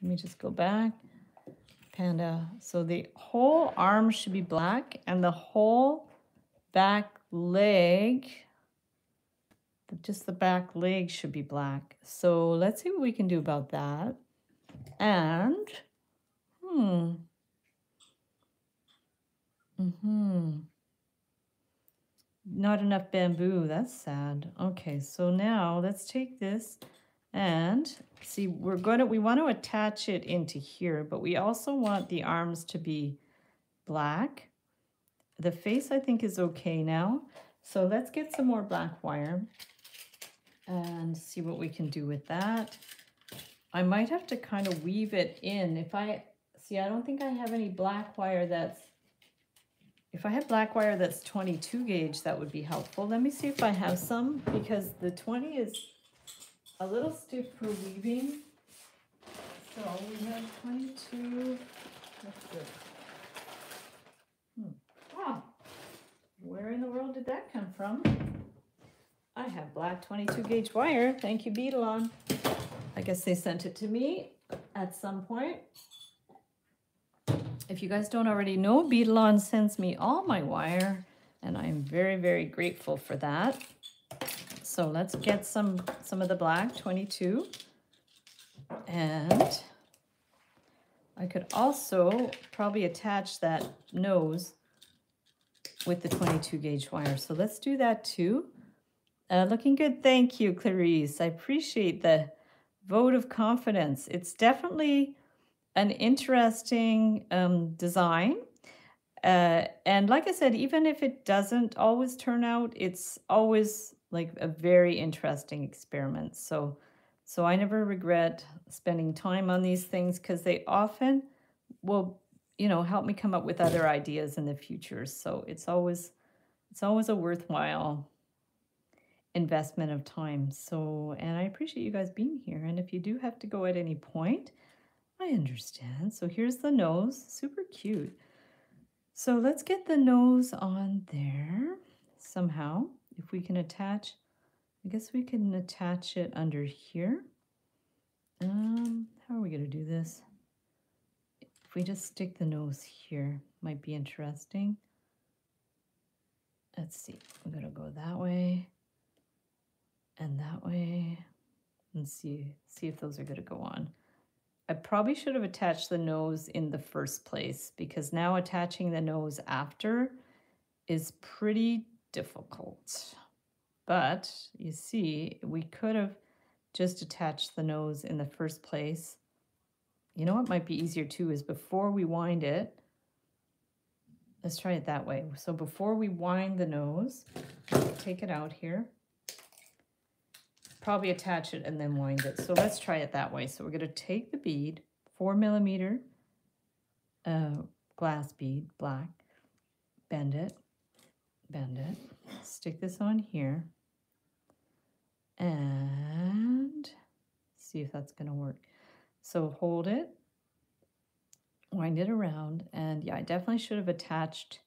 Let me just go back. Panda. So the whole arm should be black and the whole back leg just the back leg should be black. So let's see what we can do about that. And, hmm. Mm-hmm. Not enough bamboo. That's sad. Okay, so now let's take this and see, we're going to, we want to attach it into here, but we also want the arms to be black. The face, I think, is okay now. So let's get some more black wire and see what we can do with that. I might have to kind of weave it in. If I, see, I don't think I have any black wire that's, if I have black wire that's 22 gauge, that would be helpful. Let me see if I have some because the 20 is a little stiff for weaving. So we have 22, that's good. Hmm. Oh, where in the world did that come from? I have black 22 gauge wire. Thank you, Beadalon. I guess they sent it to me at some point. If you guys don't already know, Beadalon sends me all my wire, and I am very, very grateful for that. So let's get some, some of the black, 22. And I could also probably attach that nose with the 22 gauge wire. So let's do that too. Uh, looking good. Thank you, Clarice. I appreciate the vote of confidence. It's definitely an interesting um, design. Uh, and like I said, even if it doesn't always turn out, it's always like a very interesting experiment. So, so I never regret spending time on these things because they often will, you know, help me come up with other ideas in the future. So it's always, it's always a worthwhile investment of time. So, and I appreciate you guys being here. And if you do have to go at any point, I understand. So here's the nose, super cute. So let's get the nose on there somehow. If we can attach, I guess we can attach it under here. Um, how are we gonna do this? If we just stick the nose here, might be interesting. Let's see, I'm gonna go that way and that way and see see if those are going to go on. I probably should have attached the nose in the first place because now attaching the nose after is pretty difficult. But you see, we could have just attached the nose in the first place. You know what might be easier too is before we wind it, let's try it that way. So before we wind the nose, take it out here probably attach it and then wind it. So let's try it that way. So we're going to take the bead, four millimeter uh, glass bead, black, bend it, bend it, stick this on here, and see if that's going to work. So hold it, wind it around, and yeah, I definitely should have attached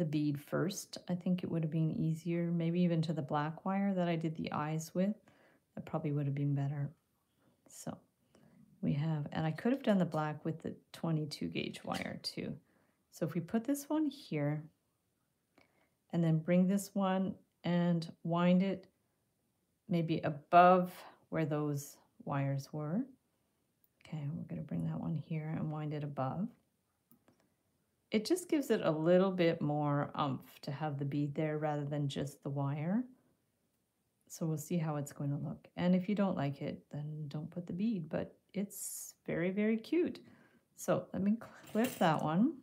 the bead first. I think it would have been easier, maybe even to the black wire that I did the eyes with. That probably would have been better. So we have, and I could have done the black with the 22 gauge wire too. So if we put this one here and then bring this one and wind it maybe above where those wires were. Okay, we're going to bring that one here and wind it above it just gives it a little bit more umph to have the bead there rather than just the wire. So we'll see how it's going to look. And if you don't like it, then don't put the bead, but it's very, very cute. So let me clip that one.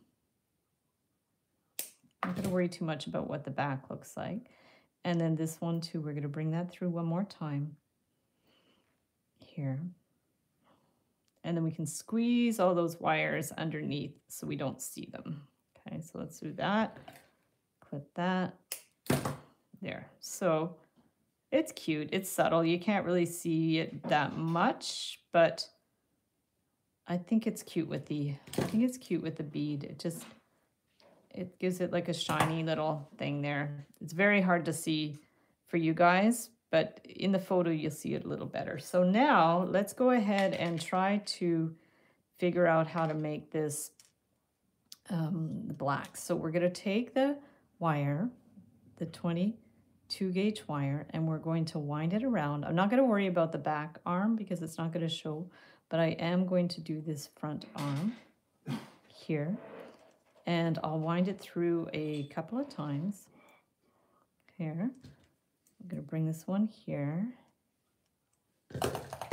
I'm not going to worry too much about what the back looks like. And then this one too, we're going to bring that through one more time here. And then we can squeeze all those wires underneath so we don't see them. Okay, so let's do that. Clip that. There. So it's cute. It's subtle. You can't really see it that much, but I think it's cute with the, I think it's cute with the bead. It just, it gives it like a shiny little thing there. It's very hard to see for you guys, but in the photo you'll see it a little better. So now let's go ahead and try to figure out how to make this um, black. So we're going to take the wire, the 22 gauge wire, and we're going to wind it around. I'm not going to worry about the back arm because it's not going to show, but I am going to do this front arm here. And I'll wind it through a couple of times here. I'm going to bring this one here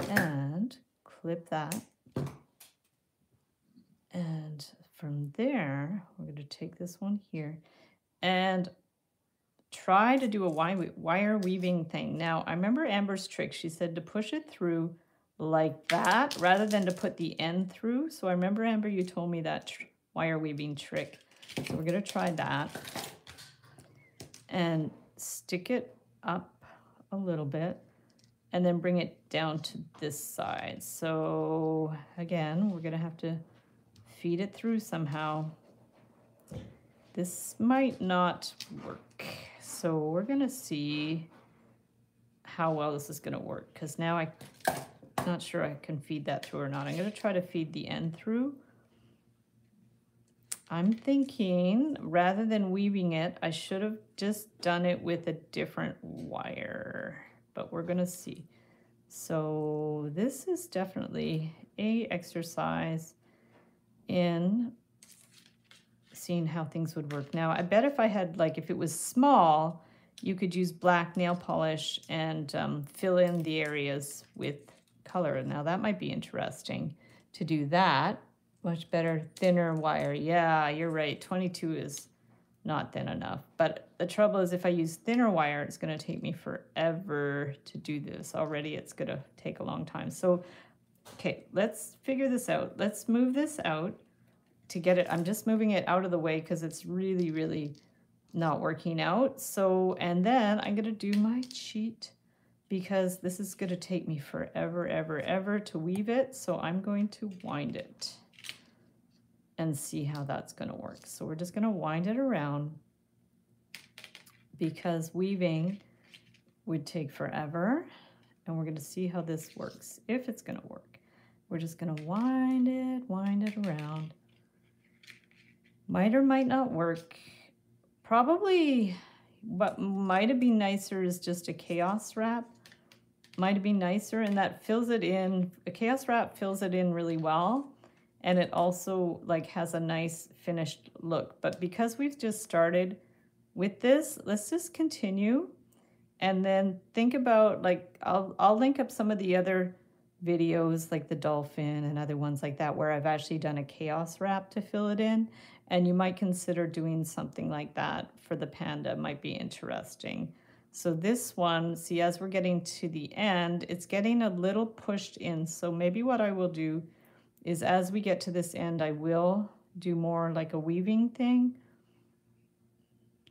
and clip that. And from there, we're going to take this one here and try to do a wire weaving thing. Now, I remember Amber's trick. She said to push it through like that rather than to put the end through. So I remember, Amber, you told me that wire weaving trick. So we're going to try that and stick it up a little bit and then bring it down to this side. So again, we're gonna have to feed it through somehow. This might not work. So we're gonna see how well this is gonna work because now I'm not sure I can feed that through or not. I'm gonna try to feed the end through. I'm thinking rather than weaving it, I should have just done it with a different wire, but we're gonna see. So this is definitely a exercise in seeing how things would work. Now, I bet if I had, like, if it was small, you could use black nail polish and um, fill in the areas with color. Now, that might be interesting to do that. Much better, thinner wire. Yeah, you're right. 22 is not thin enough. But the trouble is if I use thinner wire, it's going to take me forever to do this. Already it's going to take a long time. So, okay, let's figure this out. Let's move this out to get it. I'm just moving it out of the way because it's really, really not working out. So, and then I'm going to do my cheat because this is going to take me forever, ever, ever to weave it. So I'm going to wind it and see how that's going to work. So we're just going to wind it around because weaving would take forever and we're going to see how this works, if it's going to work. We're just going to wind it, wind it around. Might or might not work. Probably what might have been nicer is just a chaos wrap. Might have been nicer and that fills it in. A chaos wrap fills it in really well and it also like has a nice finished look. But because we've just started with this, let's just continue and then think about like, I'll, I'll link up some of the other videos like the dolphin and other ones like that where I've actually done a chaos wrap to fill it in. And you might consider doing something like that for the panda might be interesting. So this one, see, as we're getting to the end, it's getting a little pushed in. So maybe what I will do is as we get to this end, I will do more like a weaving thing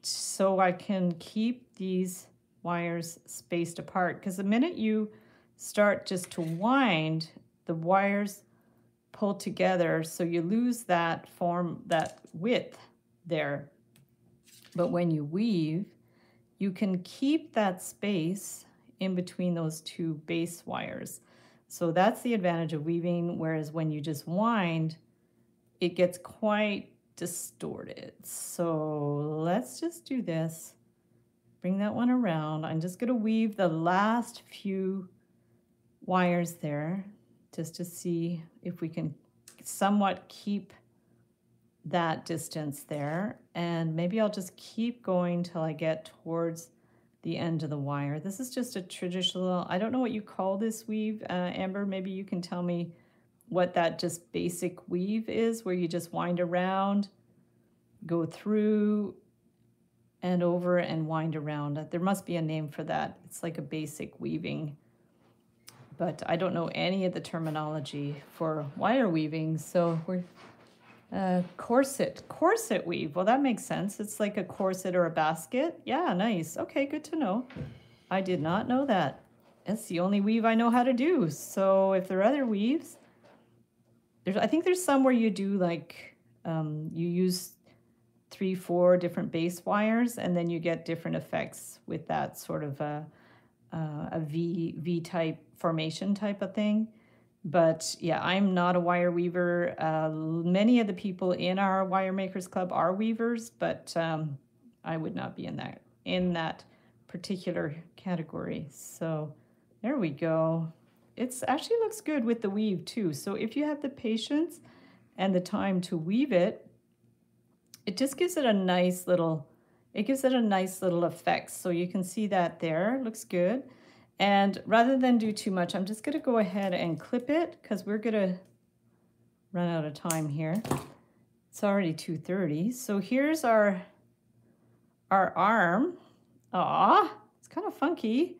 so I can keep these wires spaced apart. Because the minute you start just to wind, the wires pull together, so you lose that form, that width there. But when you weave, you can keep that space in between those two base wires. So that's the advantage of weaving, whereas when you just wind, it gets quite distorted. So let's just do this. Bring that one around. I'm just gonna weave the last few wires there just to see if we can somewhat keep that distance there. And maybe I'll just keep going till I get towards the end of the wire. This is just a traditional, I don't know what you call this weave, uh, Amber, maybe you can tell me what that just basic weave is, where you just wind around, go through and over and wind around. There must be a name for that. It's like a basic weaving, but I don't know any of the terminology for wire weaving, so we're uh, corset, corset weave. Well, that makes sense. It's like a corset or a basket. Yeah, nice. Okay, good to know. I did not know that. It's the only weave I know how to do. So if there are other weaves, there's, I think there's some where you do like, um, you use three, four different base wires, and then you get different effects with that sort of a, uh, a V, V-type formation type of thing. But yeah, I'm not a wire weaver. Uh, many of the people in our Wire Makers Club are weavers, but um, I would not be in that in that particular category. So there we go. It's actually looks good with the weave too. So if you have the patience and the time to weave it, it just gives it a nice little, it gives it a nice little effect. So you can see that there, looks good. And rather than do too much, I'm just going to go ahead and clip it because we're going to run out of time here. It's already 2.30. So here's our, our arm. Ah, it's kind of funky.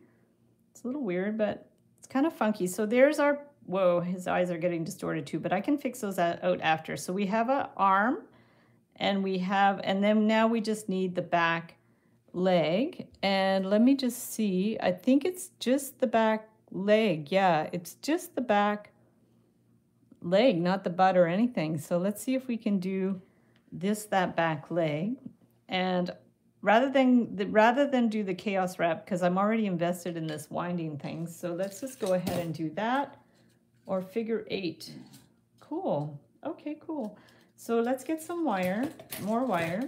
It's a little weird, but it's kind of funky. So there's our, whoa, his eyes are getting distorted too, but I can fix those out after. So we have an arm and we have, and then now we just need the back leg. And let me just see. I think it's just the back leg. Yeah, it's just the back leg, not the butt or anything. So let's see if we can do this, that back leg. And rather than the, rather than do the chaos wrap, because I'm already invested in this winding thing, so let's just go ahead and do that or figure eight. Cool. Okay, cool. So let's get some wire, more wire,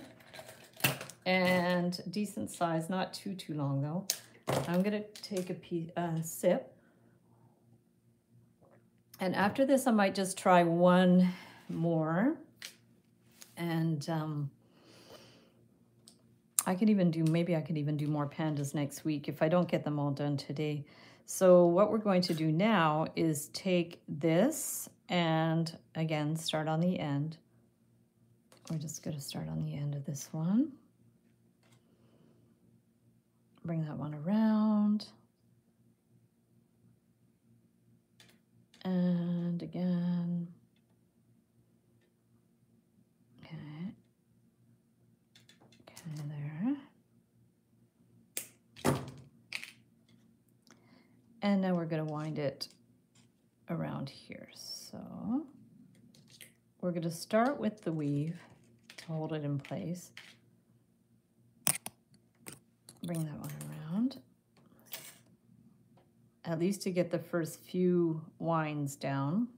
and decent size, not too, too long though. I'm gonna take a piece, uh, sip. And after this, I might just try one more. And um, I could even do, maybe I could even do more pandas next week if I don't get them all done today. So what we're going to do now is take this and again, start on the end. We're just gonna start on the end of this one. Bring that one around. And again. Okay. Okay, there. And now we're going to wind it around here. So we're going to start with the weave to hold it in place. Bring that one around at least to get the first few winds down.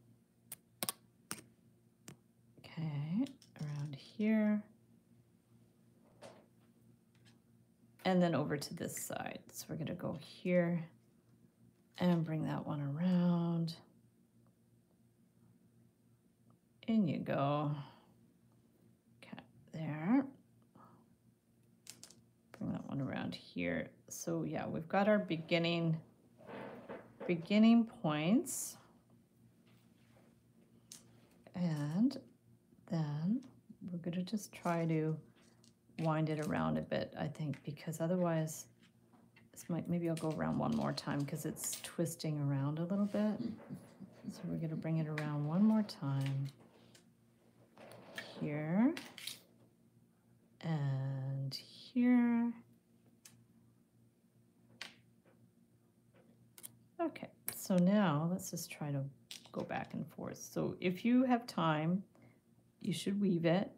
Okay, around here. And then over to this side. So we're gonna go here and bring that one around. In you go. Okay, there. Bring that one around here. So yeah, we've got our beginning beginning points. And then we're going to just try to wind it around a bit, I think, because otherwise this might, maybe I'll go around one more time because it's twisting around a little bit. So we're going to bring it around one more time here and here Okay, so now let's just try to go back and forth. So if you have time, you should weave it,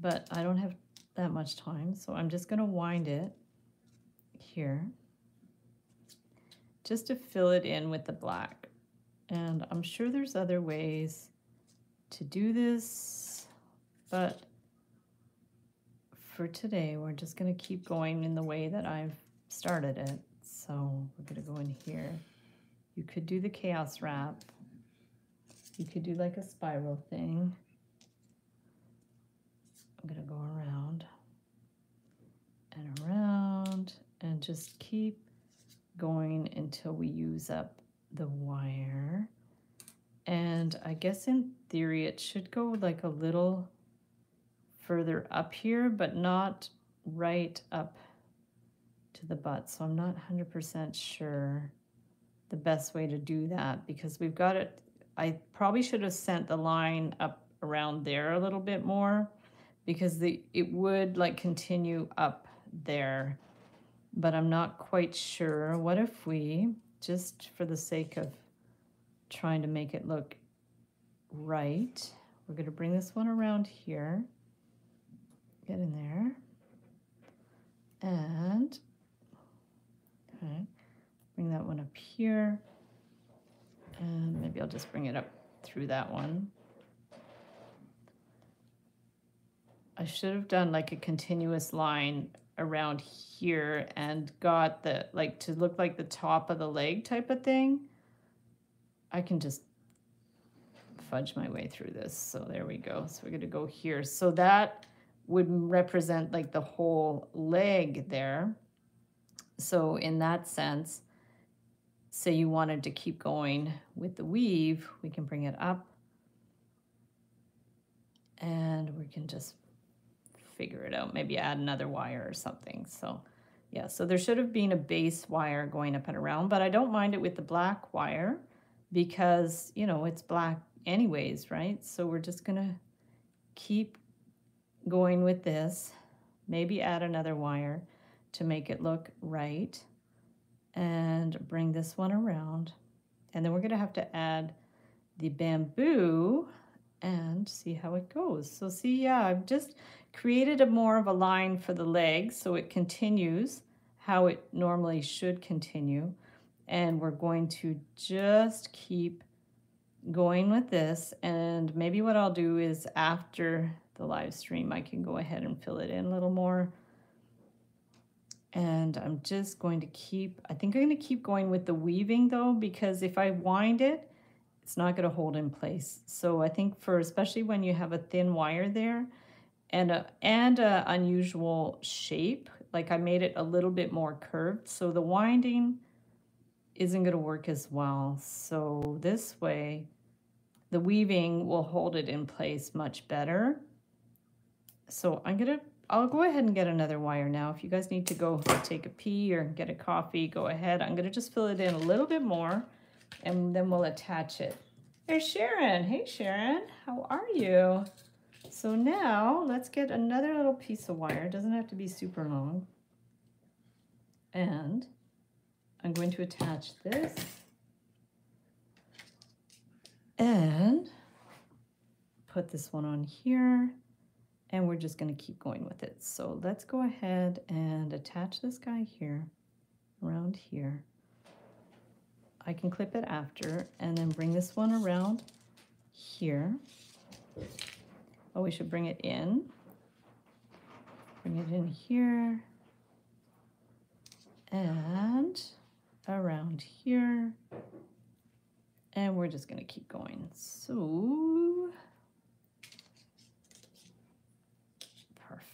but I don't have that much time, so I'm just gonna wind it here just to fill it in with the black. And I'm sure there's other ways to do this, but for today, we're just gonna keep going in the way that I've started it. So we're gonna go in here. You could do the chaos wrap. You could do like a spiral thing. I'm gonna go around and around and just keep going until we use up the wire. And I guess in theory it should go like a little further up here, but not right up to the butt. So I'm not 100% sure the best way to do that because we've got it. I probably should have sent the line up around there a little bit more because the it would like continue up there, but I'm not quite sure. What if we, just for the sake of trying to make it look right, we're going to bring this one around here, get in there, and, okay, Bring that one up here. And maybe I'll just bring it up through that one. I should have done like a continuous line around here and got the, like to look like the top of the leg type of thing. I can just fudge my way through this. So there we go. So we're gonna go here. So that would represent like the whole leg there. So in that sense, say you wanted to keep going with the weave, we can bring it up and we can just figure it out. Maybe add another wire or something. So yeah, so there should have been a base wire going up and around, but I don't mind it with the black wire because, you know, it's black anyways, right? So we're just gonna keep going with this, maybe add another wire to make it look right and bring this one around. And then we're gonna have to add the bamboo and see how it goes. So see, yeah, I've just created a more of a line for the legs so it continues how it normally should continue. And we're going to just keep going with this and maybe what I'll do is after the live stream I can go ahead and fill it in a little more and I'm just going to keep I think I'm going to keep going with the weaving though because if I wind it it's not going to hold in place so I think for especially when you have a thin wire there and a and a unusual shape like I made it a little bit more curved so the winding isn't going to work as well so this way the weaving will hold it in place much better. So I'm gonna, I'll go ahead and get another wire now. If you guys need to go take a pee or get a coffee, go ahead. I'm gonna just fill it in a little bit more and then we'll attach it. There's Sharon. Hey Sharon, how are you? So now let's get another little piece of wire. It doesn't have to be super long. And I'm going to attach this and put this one on here and we're just going to keep going with it. So let's go ahead and attach this guy here around here. I can clip it after and then bring this one around here. Oh, we should bring it in. Bring it in here and around here and we're just going to keep going. So,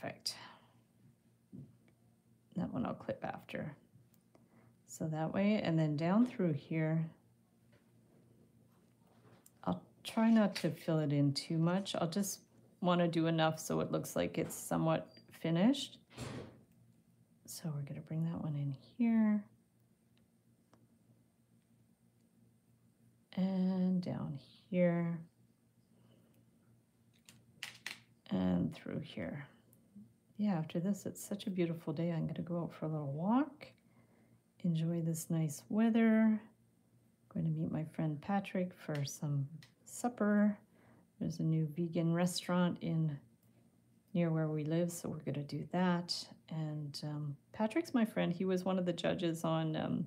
perfect. That one I'll clip after. So that way, and then down through here, I'll try not to fill it in too much. I'll just want to do enough so it looks like it's somewhat finished. So we're going to bring that one in here. and down here and through here. Yeah, after this, it's such a beautiful day. I'm going to go out for a little walk, enjoy this nice weather. I'm going to meet my friend Patrick for some supper. There's a new vegan restaurant in near where we live, so we're going to do that. And um, Patrick's my friend. He was one of the judges on um,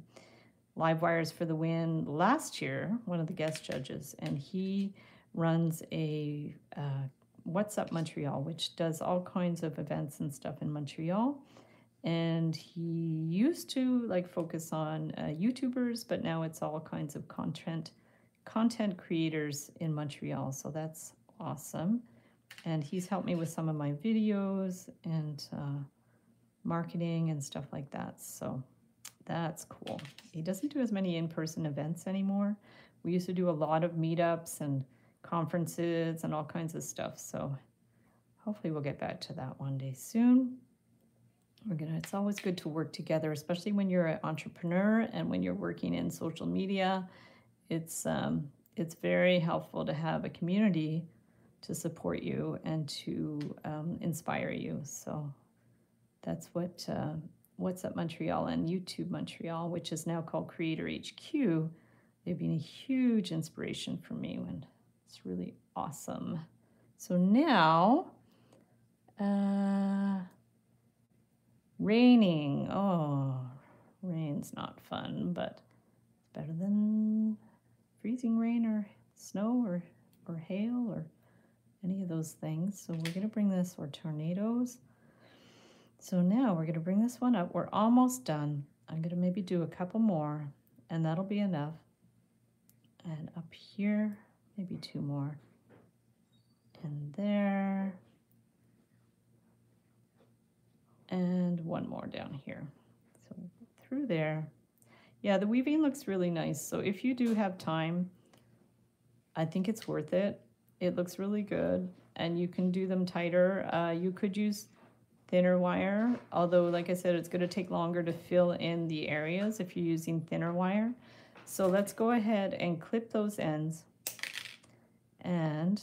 Live Wires for the Win last year, one of the guest judges, and he runs a uh, What's Up Montreal, which does all kinds of events and stuff in Montreal. And he used to like focus on uh, YouTubers, but now it's all kinds of content content creators in Montreal. So that's awesome. And he's helped me with some of my videos and uh, marketing and stuff like that. So that's cool. He doesn't do as many in-person events anymore. We used to do a lot of meetups and conferences and all kinds of stuff. So hopefully we'll get back to that one day soon. We're gonna, it's always good to work together, especially when you're an entrepreneur and when you're working in social media. It's, um, it's very helpful to have a community to support you and to um, inspire you. So that's what uh, What's Up Montreal and YouTube Montreal, which is now called Creator HQ, they've been a huge inspiration for me and it's really awesome. So now, uh, raining. Oh, rain's not fun, but it's better than freezing rain or snow or, or hail or any of those things. So we're going to bring this, or tornadoes. So now we're going to bring this one up. We're almost done. I'm going to maybe do a couple more, and that'll be enough. And up here, maybe two more. And there. And one more down here. So through there. Yeah, the weaving looks really nice. So if you do have time, I think it's worth it. It looks really good. And you can do them tighter. Uh, you could use thinner wire, although like I said, it's gonna take longer to fill in the areas if you're using thinner wire. So let's go ahead and clip those ends. And,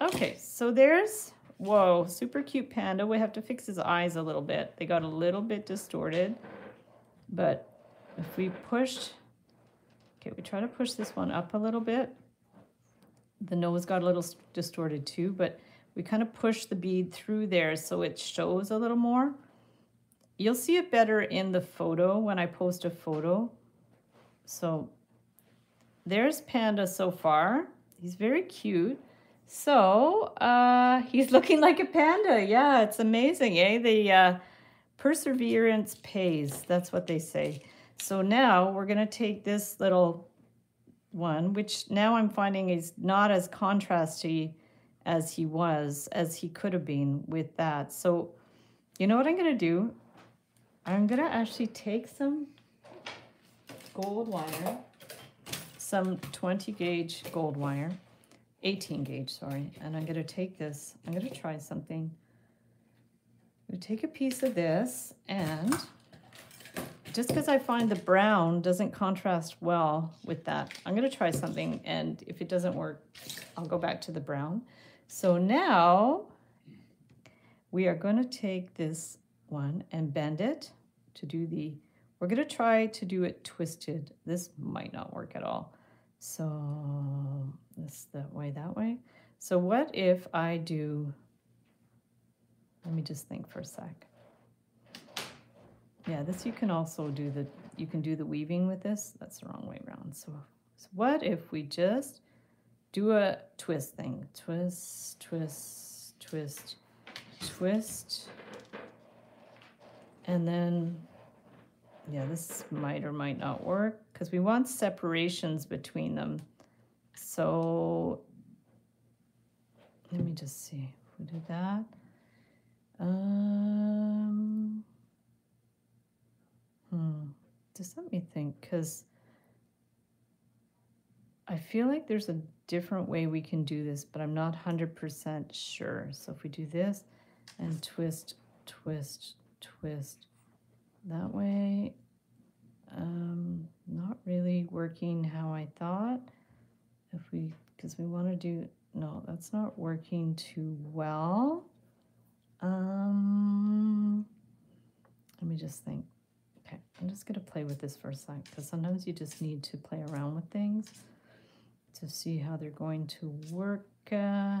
okay, so there's, whoa, super cute panda. We have to fix his eyes a little bit. They got a little bit distorted, but if we push, okay, we try to push this one up a little bit. The nose got a little distorted too, but we kind of push the bead through there so it shows a little more. You'll see it better in the photo when I post a photo. So there's Panda so far. He's very cute. So uh, [LAUGHS] he's looking like a panda. Yeah, it's amazing, eh? The uh, perseverance pays. That's what they say. So now we're going to take this little one, which now I'm finding is not as contrasty as he was, as he could have been with that. So you know what I'm going to do? I'm going to actually take some gold wire, some 20 gauge gold wire, 18 gauge, sorry. And I'm going to take this, I'm going to try something. I'm to take a piece of this and just because I find the brown doesn't contrast well with that, I'm going to try something. And if it doesn't work, I'll go back to the brown. So now we are going to take this one and bend it to do the, we're going to try to do it twisted. This might not work at all. So this that way, that way. So what if I do, let me just think for a sec. Yeah, this you can also do the, you can do the weaving with this. That's the wrong way around. So, so what if we just do a twist thing? Twist, twist, twist, twist. And then, yeah, this might or might not work because we want separations between them. So let me just see if we do that. Um, hmm. Just let me think because I feel like there's a different way we can do this, but I'm not 100% sure. So if we do this and twist, twist, twist that way, um, not really working how I thought. If we, because we want to do, no, that's not working too well. Um, let me just think. Okay, I'm just going to play with this for a sec because sometimes you just need to play around with things to see how they're going to work. Uh,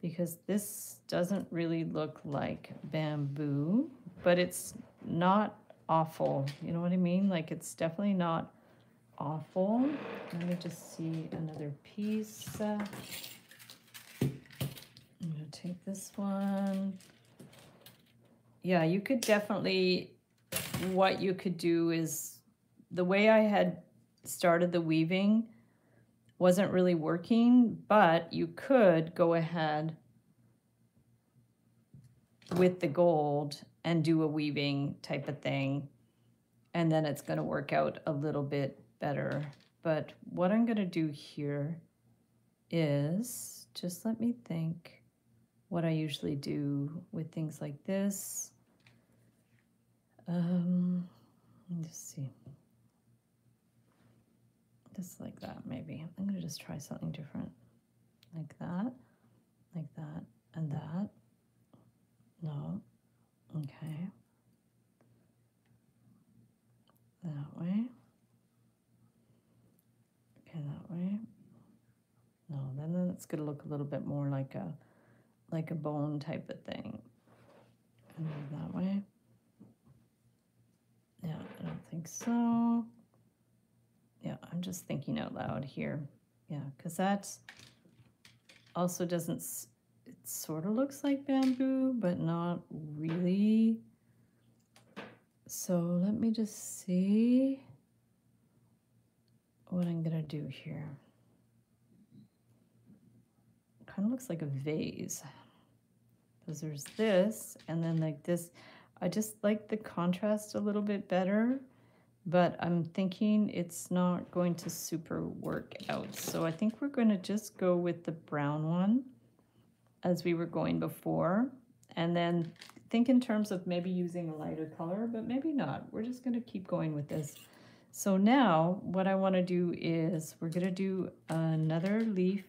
because this doesn't really look like bamboo, but it's not awful. You know what I mean? Like it's definitely not awful. Let me just see another piece. I'm gonna take this one. Yeah, you could definitely, what you could do is, the way I had started the weaving wasn't really working, but you could go ahead with the gold and do a weaving type of thing. And then it's going to work out a little bit better. But what I'm going to do here is just let me think what I usually do with things like this. Um, let's see. Just like that, maybe. I'm going to just try something different. Like that, like that, and that. No, Okay. That way. Okay, that way. No, then it's gonna look a little bit more like a like a bone type of thing. And that way. Yeah, I don't think so. Yeah, I'm just thinking out loud here. Yeah, because that also doesn't sort of looks like bamboo, but not really. So let me just see what I'm gonna do here. Kind of looks like a vase because there's this and then like this. I just like the contrast a little bit better, but I'm thinking it's not going to super work out. So I think we're to just go with the brown one as we were going before. And then think in terms of maybe using a lighter color, but maybe not. We're just going to keep going with this. So now what I want to do is we're going to do another leaf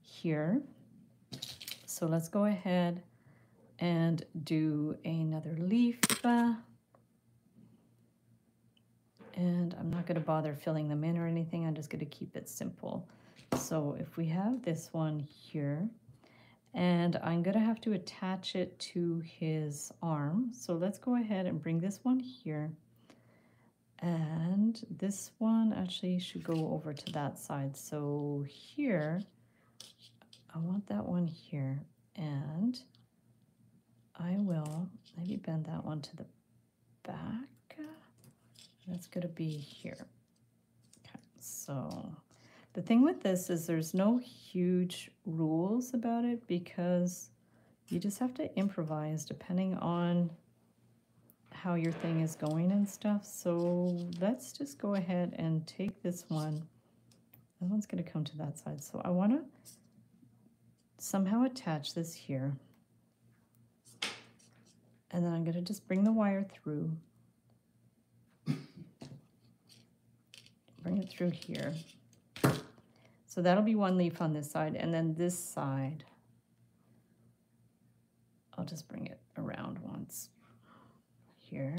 here. So let's go ahead and do another leaf. And I'm not going to bother filling them in or anything. I'm just going to keep it simple. So if we have this one here, and I'm going to have to attach it to his arm. So let's go ahead and bring this one here. And this one actually should go over to that side. So here, I want that one here. And I will maybe bend that one to the back. That's going to be here. Okay, so the thing with this is there's no huge rules about it because you just have to improvise depending on how your thing is going and stuff. So let's just go ahead and take this one. That one's going to come to that side. So I want to somehow attach this here. And then I'm going to just bring the wire through. Bring it through here. So that'll be one leaf on this side. And then this side, I'll just bring it around once here.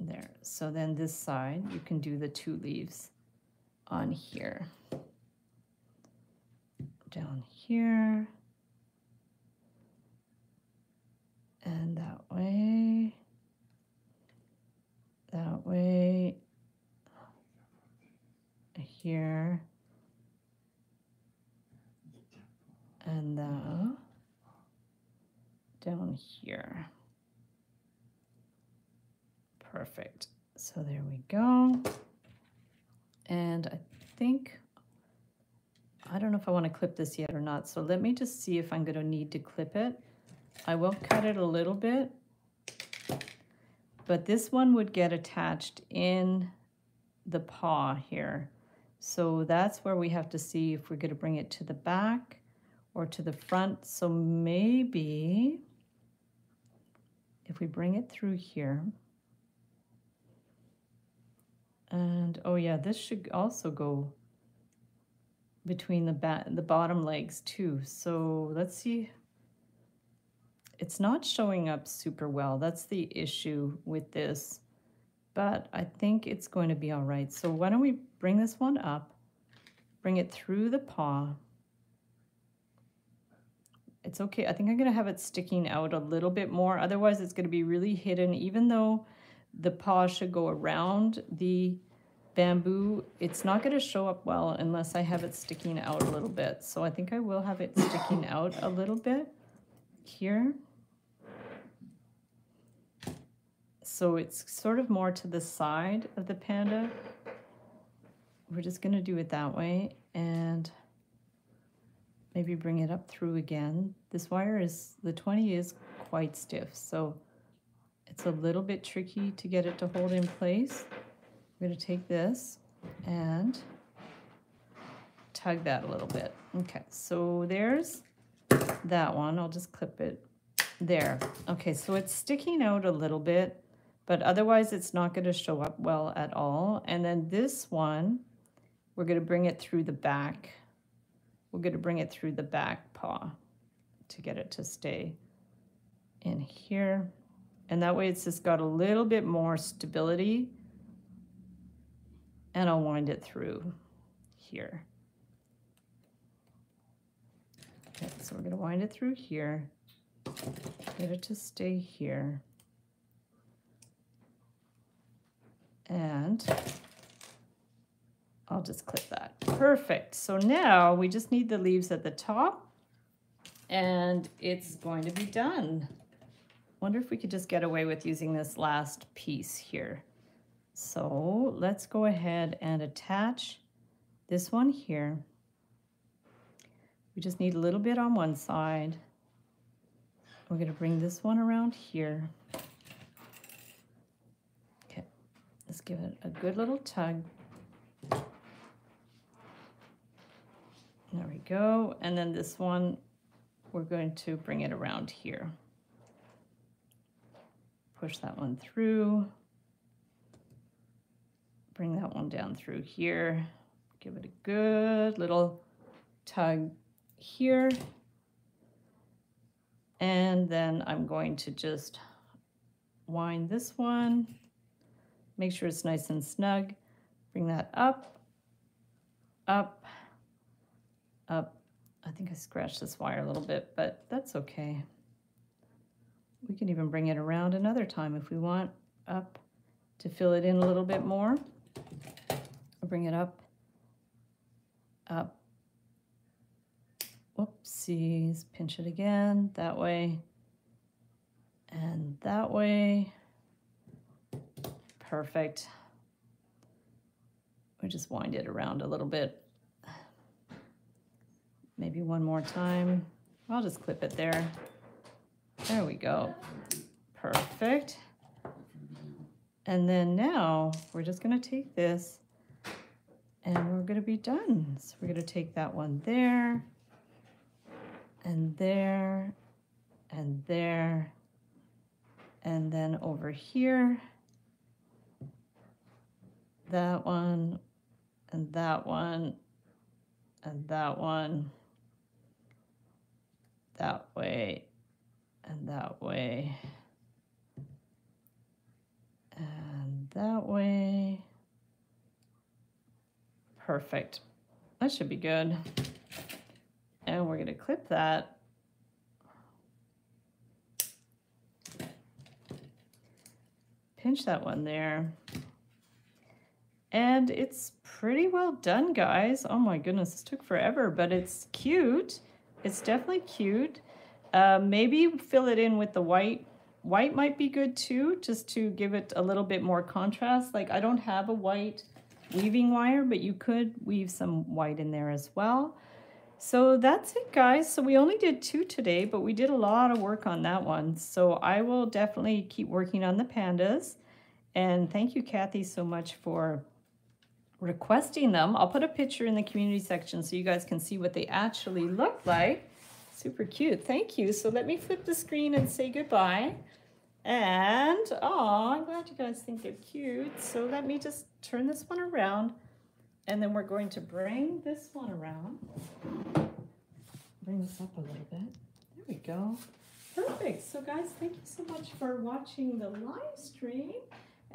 There. So then this side, you can do the two leaves on here. Down here. And that way. That way. Here. And that down here. Perfect. So there we go. And I think, I don't know if I want to clip this yet or not. So let me just see if I'm going to need to clip it. I will cut it a little bit. But this one would get attached in the paw here. So that's where we have to see if we're going to bring it to the back or to the front. So maybe if we bring it through here, and oh yeah, this should also go between the bat the bottom legs too. So let's see. It's not showing up super well. That's the issue with this, but I think it's going to be all right. So why don't we bring this one up, bring it through the paw, it's okay. I think I'm going to have it sticking out a little bit more. Otherwise, it's going to be really hidden. Even though the paw should go around the bamboo, it's not going to show up well unless I have it sticking out a little bit. So I think I will have it sticking out a little bit here. So it's sort of more to the side of the panda. We're just going to do it that way. And maybe bring it up through again. This wire is, the 20 is quite stiff, so it's a little bit tricky to get it to hold in place. I'm gonna take this and tug that a little bit. Okay, so there's that one. I'll just clip it there. Okay, so it's sticking out a little bit, but otherwise it's not gonna show up well at all. And then this one, we're gonna bring it through the back we're going to bring it through the back paw to get it to stay in here. And that way it's just got a little bit more stability. And I'll wind it through here. Okay, so we're going to wind it through here. Get it to stay here. And I'll just clip that. Perfect. So now we just need the leaves at the top and it's going to be done. Wonder if we could just get away with using this last piece here. So let's go ahead and attach this one here. We just need a little bit on one side. We're going to bring this one around here. Okay, let's give it a good little tug. There we go. And then this one, we're going to bring it around here. Push that one through. Bring that one down through here. Give it a good little tug here. And then I'm going to just wind this one. Make sure it's nice and snug. Bring that up, up, up. I think I scratched this wire a little bit, but that's okay. We can even bring it around another time if we want. up to fill it in a little bit more. I'll bring it up, up. Whoopsies, pinch it again, that way, and that way. Perfect. We just wind it around a little bit. Maybe one more time. I'll just clip it there. There we go. Perfect. And then now we're just gonna take this and we're gonna be done. So we're gonna take that one there and there and there and then over here that one and that one and that one that way and that way and that way. Perfect. That should be good. And we're going to clip that. Pinch that one there. And it's pretty well done, guys. Oh my goodness, this took forever, but it's cute. It's definitely cute. Uh, maybe fill it in with the white. White might be good too, just to give it a little bit more contrast. Like I don't have a white weaving wire, but you could weave some white in there as well. So that's it guys. So we only did two today, but we did a lot of work on that one. So I will definitely keep working on the pandas. And thank you, Kathy, so much for requesting them. I'll put a picture in the community section so you guys can see what they actually look like. Super cute. Thank you. So let me flip the screen and say goodbye. And, oh, I'm glad you guys think they're cute. So let me just turn this one around. And then we're going to bring this one around. Bring this up a little bit. There we go. Perfect. So guys, thank you so much for watching the live stream.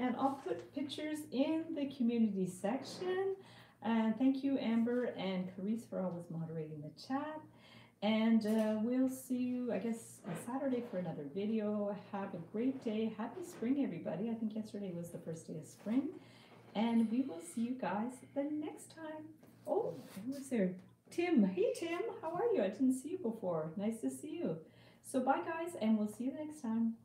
And I'll put pictures in the community section. And thank you, Amber and Carice, for always moderating the chat. And uh, we'll see you, I guess, on Saturday for another video. Have a great day. Happy spring, everybody. I think yesterday was the first day of spring. And we will see you guys the next time. Oh, who was there? Tim. Hey, Tim. How are you? I didn't see you before. Nice to see you. So bye, guys, and we'll see you next time.